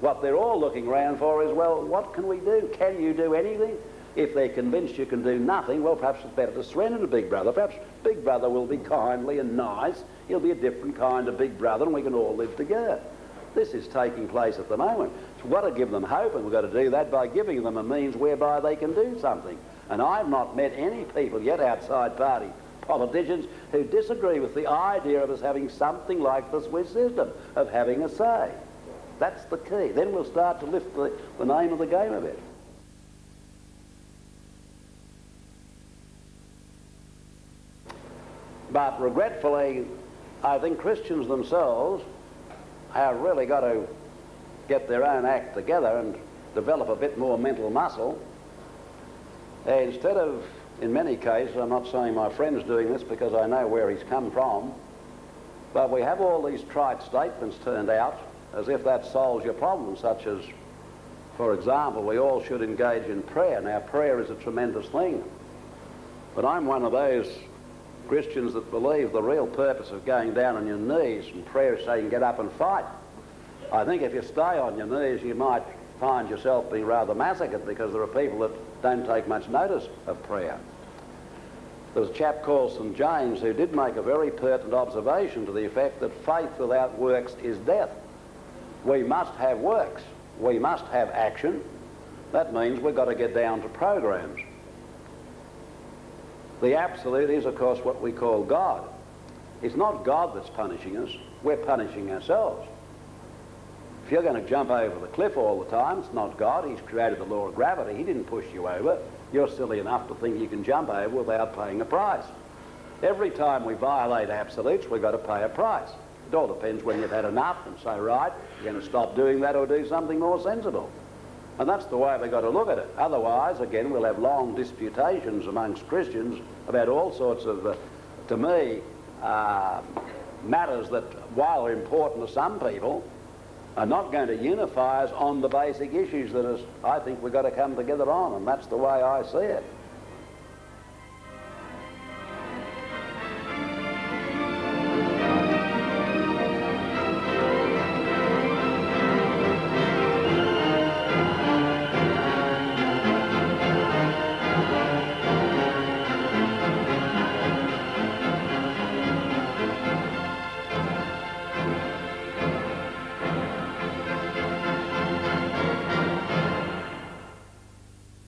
What they're all looking around for is, well, what can we do? Can you do anything? If they're convinced you can do nothing, well, perhaps it's better to surrender to Big Brother. Perhaps Big Brother will be kindly and nice. He'll be a different kind of Big Brother and we can all live together. This is taking place at the moment. So we've got to give them hope and we've got to do that by giving them a means whereby they can do something. And I've not met any people yet outside party politicians who disagree with the idea of us having something like the Swiss system, of having a say. That's the key. Then we'll start to lift the, the name of the game a bit. But regretfully, I think Christians themselves have really got to get their own act together and develop a bit more mental muscle. Instead of, in many cases, I'm not saying my friend's doing this because I know where he's come from, but we have all these trite statements turned out as if that solves your problem, such as, for example, we all should engage in prayer. Now, prayer is a tremendous thing. But I'm one of those Christians that believe the real purpose of going down on your knees and prayer is saying get up and fight. I think if you stay on your knees, you might find yourself being rather massacred because there are people that don't take much notice of prayer. There was a chap called St James who did make a very pertinent observation to the effect that faith without works is death. We must have works. We must have action. That means we've got to get down to programs. The absolute is, of course, what we call God. It's not God that's punishing us. We're punishing ourselves. If you're going to jump over the cliff all the time, it's not God. He's created the law of gravity. He didn't push you over. You're silly enough to think you can jump over without paying a price. Every time we violate absolutes, we've got to pay a price. It all depends when you've had enough and say, right, you're going to stop doing that or do something more sensible. And that's the way we've got to look at it. Otherwise, again, we'll have long disputations amongst Christians about all sorts of, uh, to me, uh, matters that, while important to some people, are not going to unify us on the basic issues that is, I think we've got to come together on, and that's the way I see it.